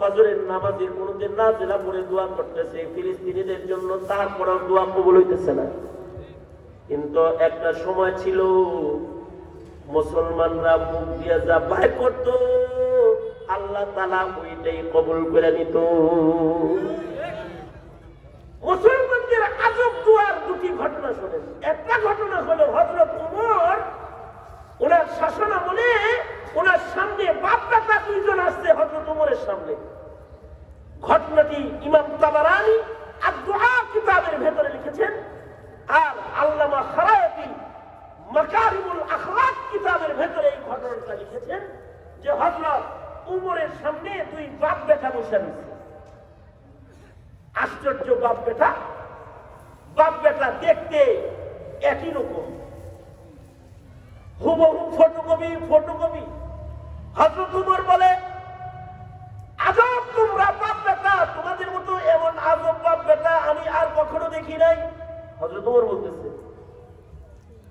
Speaker 1: ফজরের নামাজের কোনোদিন না জেলা পড়ে দোয়া করতেছে, ফিলিস্তিনিদের জন্য তারপরেও দোয়া কবুল হইতেছে না। কিন্তু একটা সময় ছিল, মুসলমানরা মুখ দিয়ে যা বাই করত, আল্লাহ তালা ওইটাই কবুল করে নিত। মুসলমানদের আজব দুয়ার দুটি ঘটনা শোনেন। একটা ঘটনা হলো হজরত উমর ওনার শাসন আমলে, ওনার সামনে বাপ বেটা দুইজন আসছে হজরত উমরের সামনে। ঘটনাটি ইমাম তাবারানি আর দোয়া কিতাবের ভেতরে লিখেছেন। আর আল্লামা খারায়াতি মাকারিমুল আখলাক কিতাবের ভেতরে এই ঘটনাটা লিখেছেন যে হজরত উমরের সামনে দুই বাপ বেটা বসে আছে আশ্চর্য বাপ বেটা। বাপ বেটা দেখতে একই রকম। হুবহু ফটোকপি ফটোকপি। হজরত উমর বলে, আজব তোমরা বাপ বেটা, তোমাদের মতো এমন আজব বাপ বেটা আমি আর কখনো দেখি নাই। হজরত উমর বলতেছে,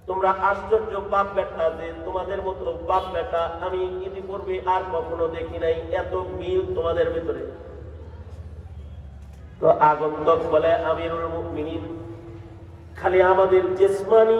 Speaker 1: তোমরা আশ্চর্য বাপ বেটা যে তোমাদের মতো বাপ বেটা আমি ইতিপূর্বে আর কখনো দেখি নাই, এত মিল তোমাদের ভিতরে। তো আগন্তক বলে, আমিরুল মুমিনিন, খালি আমাদের জেসমানি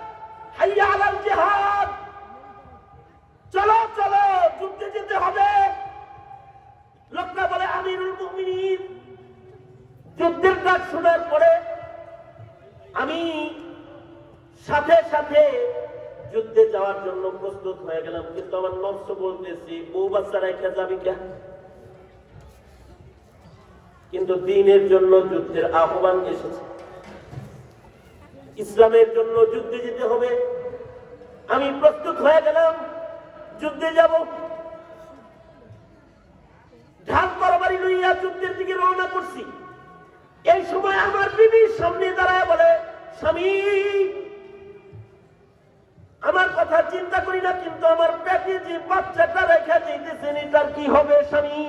Speaker 1: চলো চলো, যুদ্ধে যেতে হবে। বলে, আমিরুল যুদ্ধের ডাক শোনার পরে আমি সাথে সাথে যুদ্ধে যাওয়ার জন্য প্রস্তুত হয়ে গেলাম। কিন্তু আমার নফস বলতেছি, বউ বাচ্চা রেখে যাবি কে? কিন্তু দিনের জন্য যুদ্ধের আহ্বান এসেছে। ইসলামের জন্য যুদ্ধে যেতে হবে। আমি প্রস্তুত হয়ে গেলাম, যুদ্ধে যাব। ঢাল তরবারি লইয়া যুদ্ধের দিকে রওনা করছি। এই সময় আমার বিবির সামনে দাঁড়ায় বলে, স্বামী, আমার কথা চিন্তা করি না, কিন্তু আমার পেটে যে বাচ্চাটা রেখে যেতেছেন এটার কি হবে, স্বামী?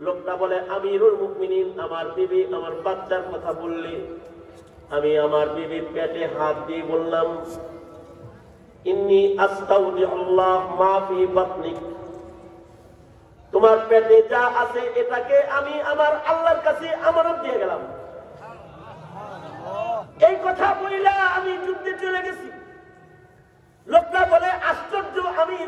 Speaker 1: লোকটা বলে, আমিরুল মুকমিনিন আমার বিবি, আমার বাচ্চার কথা বললে আমি আমার বিবির পেটে হাত দিয়ে বললাম, ইন্নি বাতনিক। তোমার পেটে যা আছে এটাকে আমি আমার আল্লাহর কাছে আমানত দিয়ে গেলাম। এই কথা বইলা আমি যুদ্ধে চলে গেছি। লোকটা বলে, আশ্চর্য আমি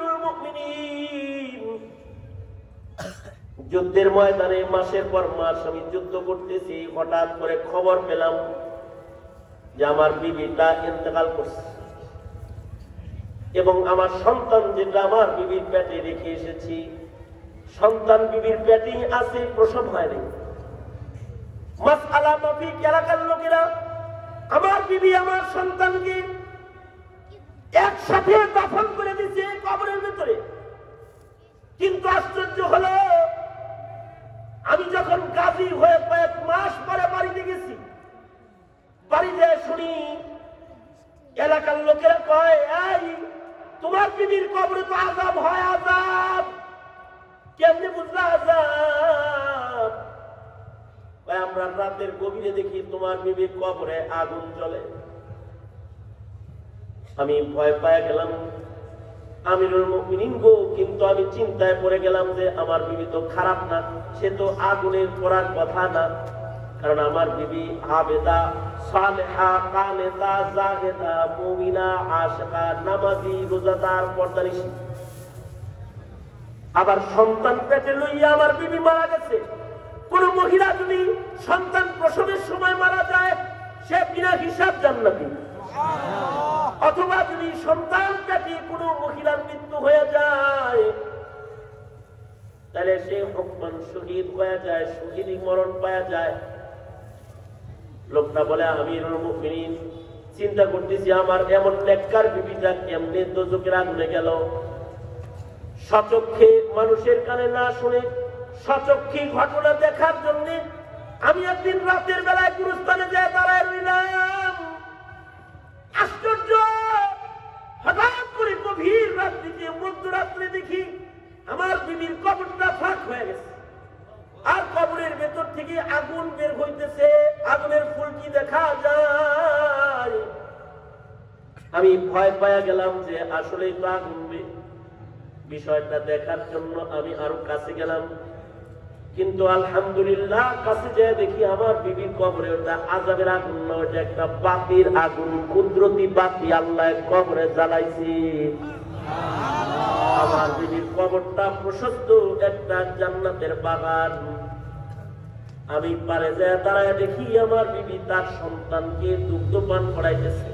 Speaker 1: যুদ্ধের ময়দানে মাসের পর মাস আমি যুদ্ধ করতেছি, হঠাৎ করে খবর পেলাম যে আমার বিবিটা ইন্তেকাল করছে। এবং আমার সন্তান যেটা আমার বিবির পেটে রেখে এসেছি, সন্তান বিবির পেটেই আছে, প্রসব হয়নি। লোকেরা, আমার বিবি আমার সন্তানকে একসাথে করে কবরের ভেতরে। কিন্তু আশ্চর্য হলো, আমি যখন গাজী হয়ে কয়েক মাস পরে বাড়িতে গেছি বাড়িতে শুনি, এলাকার লোকেরা কয়, এই, তোমার বিবির কবরে তো আজাব হয় আজাব। কেমনি বুঝলা আজাব? আমরা রাতের গভীরে দেখি তোমার বিবির কবরে আগুন জ্বলে। আমি ভয় পায় গেলাম। আমিরুল গো, কিন্তু আমি চিন্তায় পড়ে গেলাম যে আমার বিবি তো খারাপ না, সে তো আগুনের পড়ার কথা না। কারণ আমার বিবি আবেদা সালেহা কানেতা জাহেদা, মুমিনা, আশিকা, নামাজি, রোজাদার, পর্দানিশী। আবার সন্তান পেটে লইয়া আমার বিবি মারা গেছে। কোন মহিলা যদি সন্তান প্রসবের সময় মারা যায়, সে বিনা হিসাব জান্নাতি। অথবা যদি সন্তান পেটে কোনো মহিলার মৃত্যু হয়ে যায়, তাহলে সে হকমান শহীদ হয়ে যায়, শহীদ মরণ পাওয়া যায়। লোকটা বলে মুমিনিন, চিন্তা করতেছি আমার এমন নেককার বিবিটা কেমনে দোজকের আগুনে গেল? সচক্ষে মানুষের কানে না শুনে সচক্ষে ঘটনা দেখার জন্য আমি একদিন রাতের বেলায় গুরুস্থানে যায় দাঁড়ায় রইলাম। আশ্চর্য! হঠাৎ করে গভীর রাত্রিতে মধ্যরাত্রে দেখি আমার বিবির কবরটা ফাঁক হয়ে গেছে। আর কবরের ভেতর থেকে আগুন বের হইতেছে, আগুনের ফুলকি দেখা যায়। আমি ভয় পায়া গেলাম যে আসলেই তো আগুন বিষয়টা দেখার জন্য আমি আরও কাছে গেলাম। কিন্তু আলহামদুলিল্লাহ, কাছে যেয়ে দেখি আমার বিবির কবরে ওটা আজাবের আগুন না, ওটা একটা বাতির আগুন, কুদরতি বাতি আল্লাহ কবরে জ্বালাইছি। আমার বিবির কবরটা প্রশস্ত একটা জান্নাতের বাগান। আমি পারে যায় দাঁড়ায় দেখি আমার বিবি তার সন্তানকে দুগ্ধ পান করাইতেছে।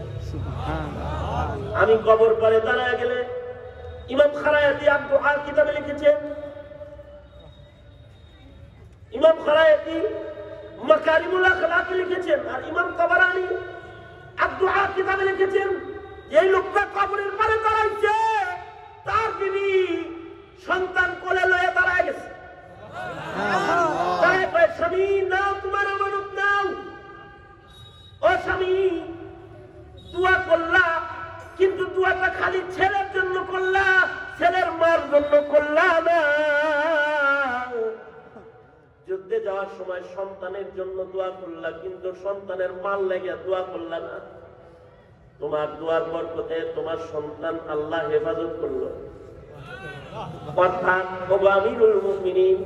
Speaker 1: আমি কবর পরে দাঁড়ায় গেলে ইমাম খারায়াতি আর কিতাবে লিখেছেন ইমাম খারায়াতি মাকারিমুল আখলাকে লিখেছেন আর ইমাম তাবারানি আব্দুআ কিতাবে লিখেছেন এই লোকটা কবরের পারে দাঁড়াইছে। তার বিবি সন্তান কোলে লয়ে দাঁড়ায় গেছে। স্বামী, নাও তোমার আমানত, নাও। ও স্বামী, দোয়া করলা, কিন্তু দোয়াটা খালি ছেলের জন্য করলা, ছেলের মার জন্য করলা না। যুদ্ধে যাওয়ার সময় সন্তানের জন্য দোয়া করলা, কিন্তু সন্তানের মাল লেগে দোয়া করলা না। তোমার দোয়ার বরকতে তোমার সন্তান আল্লাহ হেফাজত করল। অর্থাৎ আমিরুল মুমিনিন,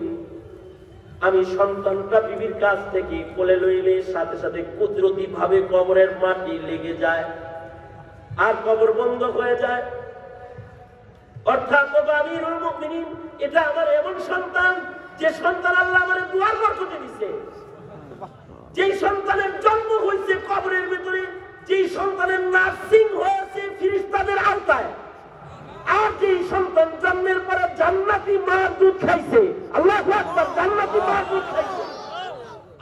Speaker 1: আমি সন্তানটা বিবির কাছ থেকে কোলে লইলে সাথে সাথে কুদরতি ভাবে কবরের মাটি লেগে যায় আর কবর বন্ধ হয়ে যায়। অর্থাৎ আমিরুল মুমিনিন, এটা আমার এমন সন্তান, যে সন্তান আল্লাহ আমার দুয়ার বরকতে দিছে। যেই সন্তানের জন্ম হয়েছে কবরের ভিতরে যেই সন্তানের নার্সিং হয়েছে ফিরিস্তাদের আওতায়, আর যেই সন্তান জন্মের পরে জান্নাতি মা দুধ খাইছে, আল্লাহ জান্নাতি মার দুধ খাইছে।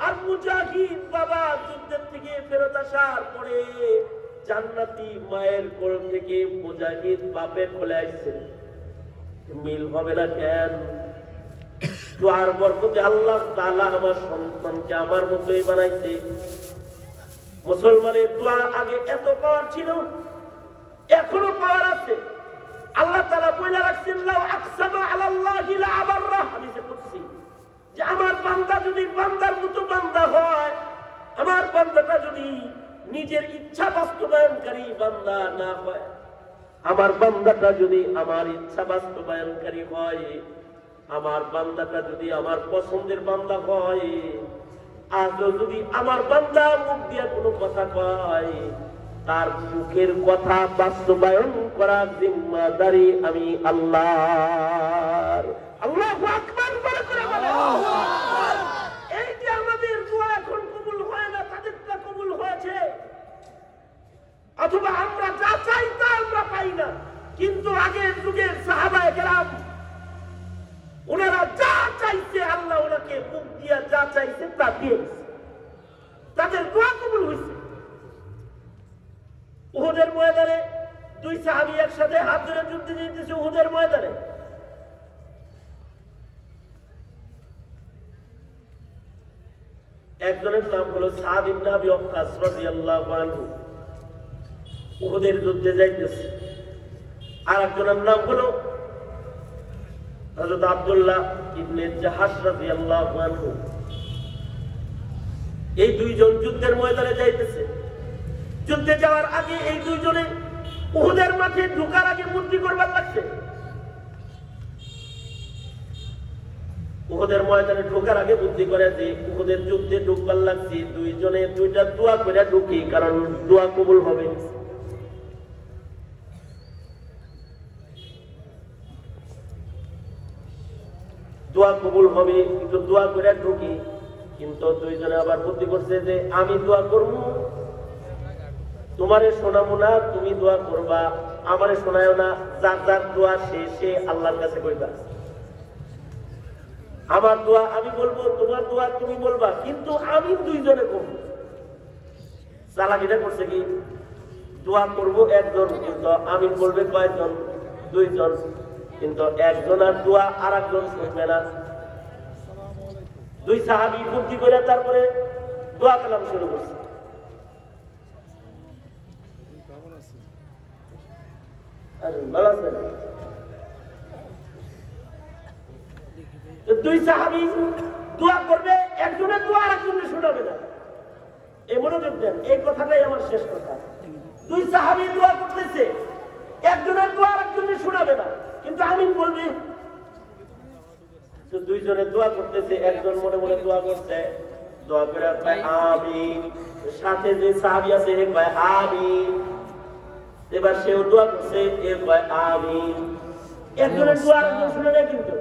Speaker 1: আর মুজাহিদ বাবা যুদ্ধের থেকে ফেরত আসার পরে জান্নাতি মায়ের কোল থেকে মুজাহিদ বাপে কোলে আসছে। মিল হবে না কেন? দোয়ার বরকতে আল্লাহ তাআলা আমার সন্তানকে আমার মতোই বানাইছে। মুসলমানের দোয়া আগে এত পাওয়ার ছিল, এখনও পাওয়ার আছে। আল্লাহ তাআলা বলে রাখছেন, লাউ আকসামা আলাল্লাহি লা আবাররা হাদিসে কুদসি যে আমার বান্দা যদি বান্দার মতো বান্দা হয়, আমার বান্দাটা যদি নিজের ইচ্ছা বাস্তবায়নকারী বান্দা না হয়, আমার বান্দাটা যদি আমার ইচ্ছা বাস্তবায়নকারী হয়, আমার বান্দাটা যদি আমার পছন্দের বান্দা হয় আজও যদি আমার বান্দা মুখ দিয়ে কোনো কথা কয়, তার মুখের কথা বাস্তবায়ন করার জিম্মাদারি আমি আল্লাহ আল্লাহ এই যে আমাদের কবুল না কবুল হয়েছে। অথবা আমরা যা চাই তা আমরা পাই না। কিন্তু আগের যুগের সাহাবায় গেলাম ওনারা যা চাইছে, আল্লাহ ওনাকে মুখ দিয়া যা চাইছে, তা দিয়েছে তাদের দোয়া কবুল হয়েছে। উহুদের ময়দানে দুই সাহাবি একসাথে হাত ধরে যুদ্ধে যেতেছে উহুদের ময়দানে। একজনের নাম হলো সাদ ইবনে আবি ওয়াক্কাস রাদিয়াল্লাহু আনহু। উহুদের যুদ্ধে যাইতেছে। আর একজনের নাম হলো হযরত আব্দুল্লাহ ইবনে জাহাশ রাদিয়াল্লাহু আনহু। এই দুইজন যুদ্ধের ময়দানে যাইতেছে। যুদ্ধে যাওয়ার আগে এই দুইজনে উহুদের মাঠে ঢুকার আগে মূর্তি করবার লাগছে। উহুদের ময়দানে ঢোকার আগে বুদ্ধি করে যে উহুদের যুদ্ধে ঢুকবার লাগছে। দুইজনে দুইটা দোয়া করে ঢুকি, কারণ দোয়া কবুল হবে। দোয়া কবুল হবে, কিন্তু দোয়া করে ঢুকি। কিন্তু দুইজনে আবার বুদ্ধি করছে যে, আমি দোয়া করব? তোমারে শোনাবো না, তুমি দোয়া করবা। আমারে শোনায় না। যার যার দোয়া সে সে আল্লাহর কাছে কইবা। আমার দোয়া আমি বলব, তোমার দোয়া তুমি বলবা, কিন্তু আমি দুইজনে করব। চালাকিটা করছে কি? দোয়া করব একজন, কিন্তু আমি বলবে কয়েকজন দুইজন। কিন্তু একজন আর দোয়া আর একজন শুনবে না। দুই সাহাবি বুদ্ধি করে তারপরে দোয়া কালাম শুরু করছে। দুই সাহাবি দোয়া করবে, একজনের দোয়া আর একজনের শোনাবে না। এই মনোযোগ দেন, এই কথাটাই আমার শেষ কথা। দুই সাহাবি দোয়া করতেছে, একজনের দোয়া আর একজনের শোনাবে না। কিন্তু আমি বলবি দুইজনে দোয়া করতেছে একজন মনে মনে দোয়া করছে দোয়া করে কয় আমিন। সাথে যে সাহাবি আছে হে কয় আমিন। এবার সেও দোয়া করছে এ কয় আমিন। একজনের দোয়া শুনে না কিন্তু।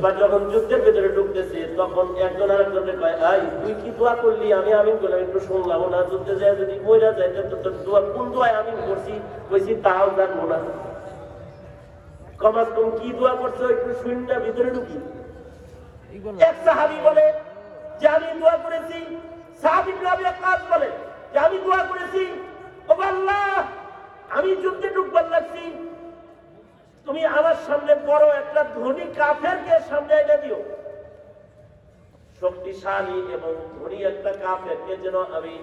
Speaker 1: এবার যখন যুদ্ধের ভেতরে ঢুকতেছে তখন একজন আরেকজনকে কয় আই তুই কি দোয়া করলি? আমি আমিন করলাম একটু শুনলাম না। যুদ্ধে যায় যদি মরে যায় তো তোর দোয়া কোন দোয়ায় আমিন করছি? কইছি তাও জানব না। কমাস কম কি দোয়া করছ? একটু শূন্য ভিতরে ঢুকি। এক সাহাবি বলে যে আমি দোয়া করেছি রাবি বলে যে আমি দোয়া করেছি ও আল্লাহ আমি যুদ্ধে ঢুকবার লাগছি। তুমি আমার সামনে বড় একটা ধনী কাফেরকে সামনে এনে দিও। শক্তিশালী এবং ধনী একটা কাফেরকে যেন আমি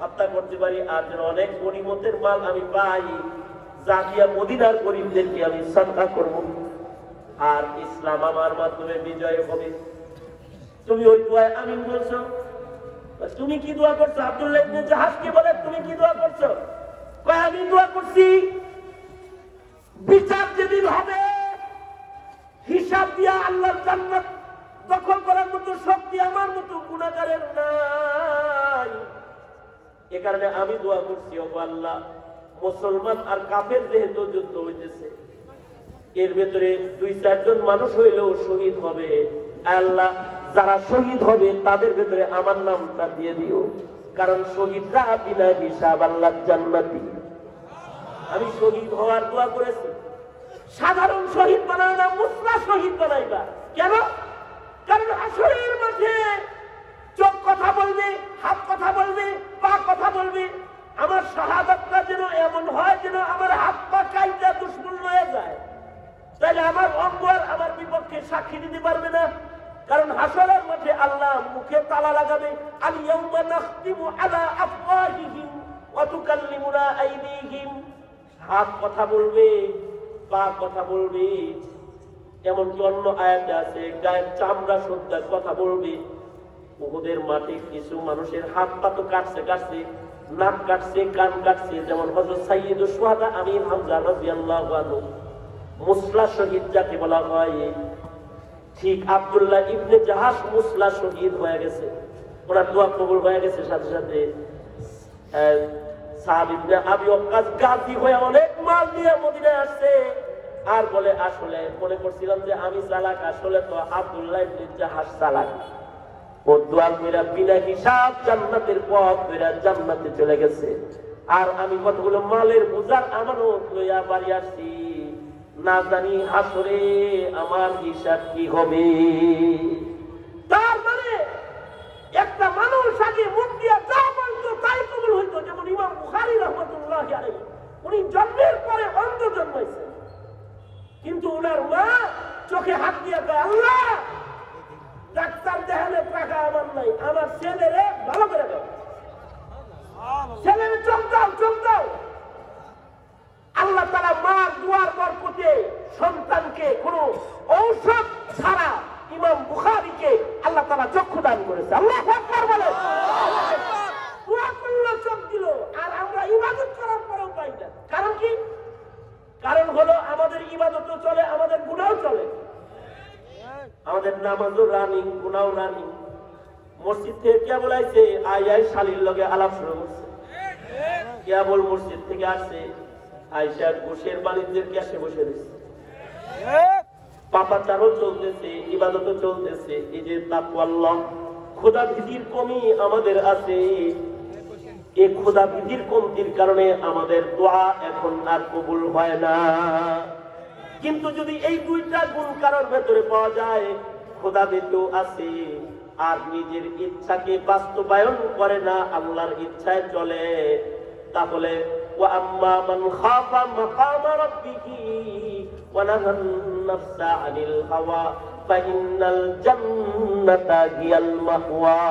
Speaker 1: হত্যা করতে পারি আর যেন অনেক গণিমতের মাল আমি পাই। জাকিয়া মদিনার গরিবদেরকে আমি সদকা করব। আর ইসলাম আমার মাধ্যমে বিজয় হবে। তুমি ওই দোয়ায় আমিন বলছো? তুমি কি দোয়া করছ? আব্দুল্লাহ ইবনে জাহাজকে বলে, তুমি কি দোয়া করছ? কয়, আমি দোয়া করছি, বিচার যেদিন হবে, হিসাব দিয়া আল্লাহর জান্নাত দখল করার মতো শক্তি আমার মতো গুণাগারের নাই। এ কারণে আমি দোয়া করছি ও আল্লাহ। মুসলমান আর কাফের যেহেতু যুদ্ধ হইতেছে, এর ভেতরে দুই চারজন মানুষ হইলেও শহীদ হবে। আল্লাহ যারা শহীদ হবে, তাদের ভেতরে আমার নামটা দিয়ে দিও। কারণ শহীদরা বিনা হিসাব আল্লাহ জান্নাতি। আমি শহীদ হওয়ার দোয়া করেছি। সাধারণ শহীদ বানায় না মুসলা শহীদ বানাইবা। কেন? কারণ আসরের মাঠে চোখ কথা বলবে, হাত কথা বলবে, পা কথা বলবে। আমার শাহাদাতটা যেন এমন হয় যেন আমার হাত পা কাইটা দুশ্মন হয়ে যায়। তাহলে আমার অঙ্গ আমার বিপক্ষে সাক্ষী দিতে পারবে না। কারণ হাসরের মাঠে আল্লাহ মুখে তালা লাগাবে, আল ইয়াউমা নাখতিমু আলা আফওয়াহিহিম ওয়া তুকাল্লিমুনা আইদিহিম। হাত কথা বলবে, পা কথা বলবে, এমনকি অন্য আয়াতে আছে, গায়ের চামড়া সদ্যা কথা বলবে। উহুদের মাঠে কিছু মানুষের হাত পা তো কাটছে কাটছে। নাক কাটছে, কান কাটছে, যেমন হযরত সাইয়্যিদুস শুহাদা আমির হামজা রাদিয়াল্লাহু মুসলা শহীদ যাকে বলা হয়, ঠিক আব্দুল্লাহ ইবনে জাহাজ মুসলা শহীদ হয়ে গেছে। ওনার দোয়া কবুল হয়ে গেছে, সাথে সাথে আবি ওয়াক্কাস গাজী হয়ে অনেক মাল নিয়ে মদিনায় আসছে। আর বলে, আসলে মনে করছিলাম যে আমি চালাক, আসলে তো আব্দুল্লাহ ইবনে জাহাজ চালাক। জান্নাতের পথ জান্নাতে চলে গেছে। আর আমি কতগুলো মালের না জানি আমার কি তার মানে একটা মুখ দিয়া তাই যেমন উনি পরে অন্ধ জন্মাইছেন কিন্তু মা চোখে হাত দিয়ে আল্লাহ! ডাক্তার দেখালে টাকা আমার নাই। আমার ছেলেরে ভালো করে দাও। ছেলের চোখ দাও চোখ দাও। আল্লাহ তারা মার দুয়ার বরকতে সন্তানকে কোন ঔষধ ছাড়া ইমাম বুখারীকে আল্লাহ তারা চক্ষু দান করেছে। আল্লাহ আকবার বলে। চোখ দিল। আর আমরা ইবাদত করার পরেও পাই না। কারণ কি? কারণ হলো আমাদের ইবাদতও চলে, আমাদের গুণাও চলে। আমাদের নামাজও রানিং গুনাও রানিং। মসজিদ থেকে কে বলাইছে আই আই শালির লগে আলাপ শুরু করছে। কেবল মসজিদ থেকে আসছে আইসার গোসের বাণিজ্যের ক্যাশে বসে রয়েছে। চলতেছে, ইবাদতও চলতেছে, এই যে খোদা ভীতির কমি আমাদের আছে। এই খোদা ভীতির কমতির কারণে আমাদের দোয়া এখন আর কবুল হয় না। কিন্তু যদি এই দুইটা গুণ কারোর ভেতরে পাওয়া যায় খোদা ভীতও আছে আর নিজের ইচ্ছাকে বাস্তবায়ন করে না আল্লাহর ইচ্ছায় চলে তাহলে وأما من خاف مقام ربه ونهى النفس عن الهوى فإن الجنة هي المأوى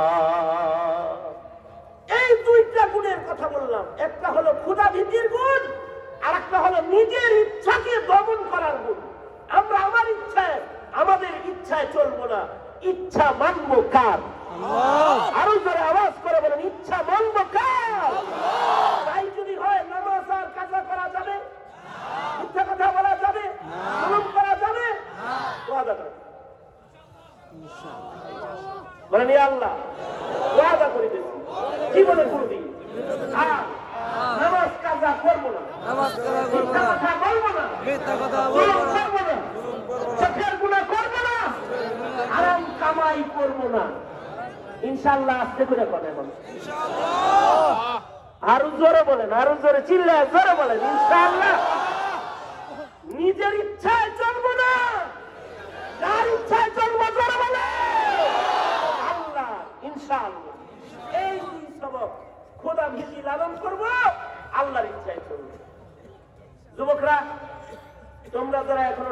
Speaker 1: এই দুইটা গুণের কথা বললাম একটা হলো ক্ষুধা ভীতির গুণ আর একটা হলো নিজের ইচ্ছাকে দমন করার গুণ। আমরা আমার ইচ্ছায় আমাদের ইচ্ছায় চলবো না। ইচ্ছা মানবো কার? আরও জোরে আওয়াজ করে বলেন ইচ্ছা মানবো কার? তাই যদি হয় নামাজ আর কাজা করা যাবে? মিথ্যা কথা বলা যাবে? জুলুম করা যাবে? ওয়াদা করা। বলেন ইয়া আল্লাহ ওয়াদা করিতেছি। জীবনে কোনদিন আর নামাজ কাজা করব না।
Speaker 2: নামাজ করা করব না।
Speaker 1: কথা বলব না।
Speaker 2: মিথ্যা কথা বলব না।
Speaker 1: চোখের গুণা করব না। লড়াই করব না। ইনশাল্লাহ আস্তে করে কথা এখন আরও জোরে বলেন আরও জোরে চিল্লা জোরে বলেন ইনশাল্লাহ। নিজের ইচ্ছায় চলবো না। যার ইচ্ছায় চলবো জোরে বলে। আল্লাহ ইনশাআল্লাহ এই সবক খোদা ভীতি লালন করব আল্লাহর ইচ্ছায় করব যুবকরা তোমরা যারা এখনও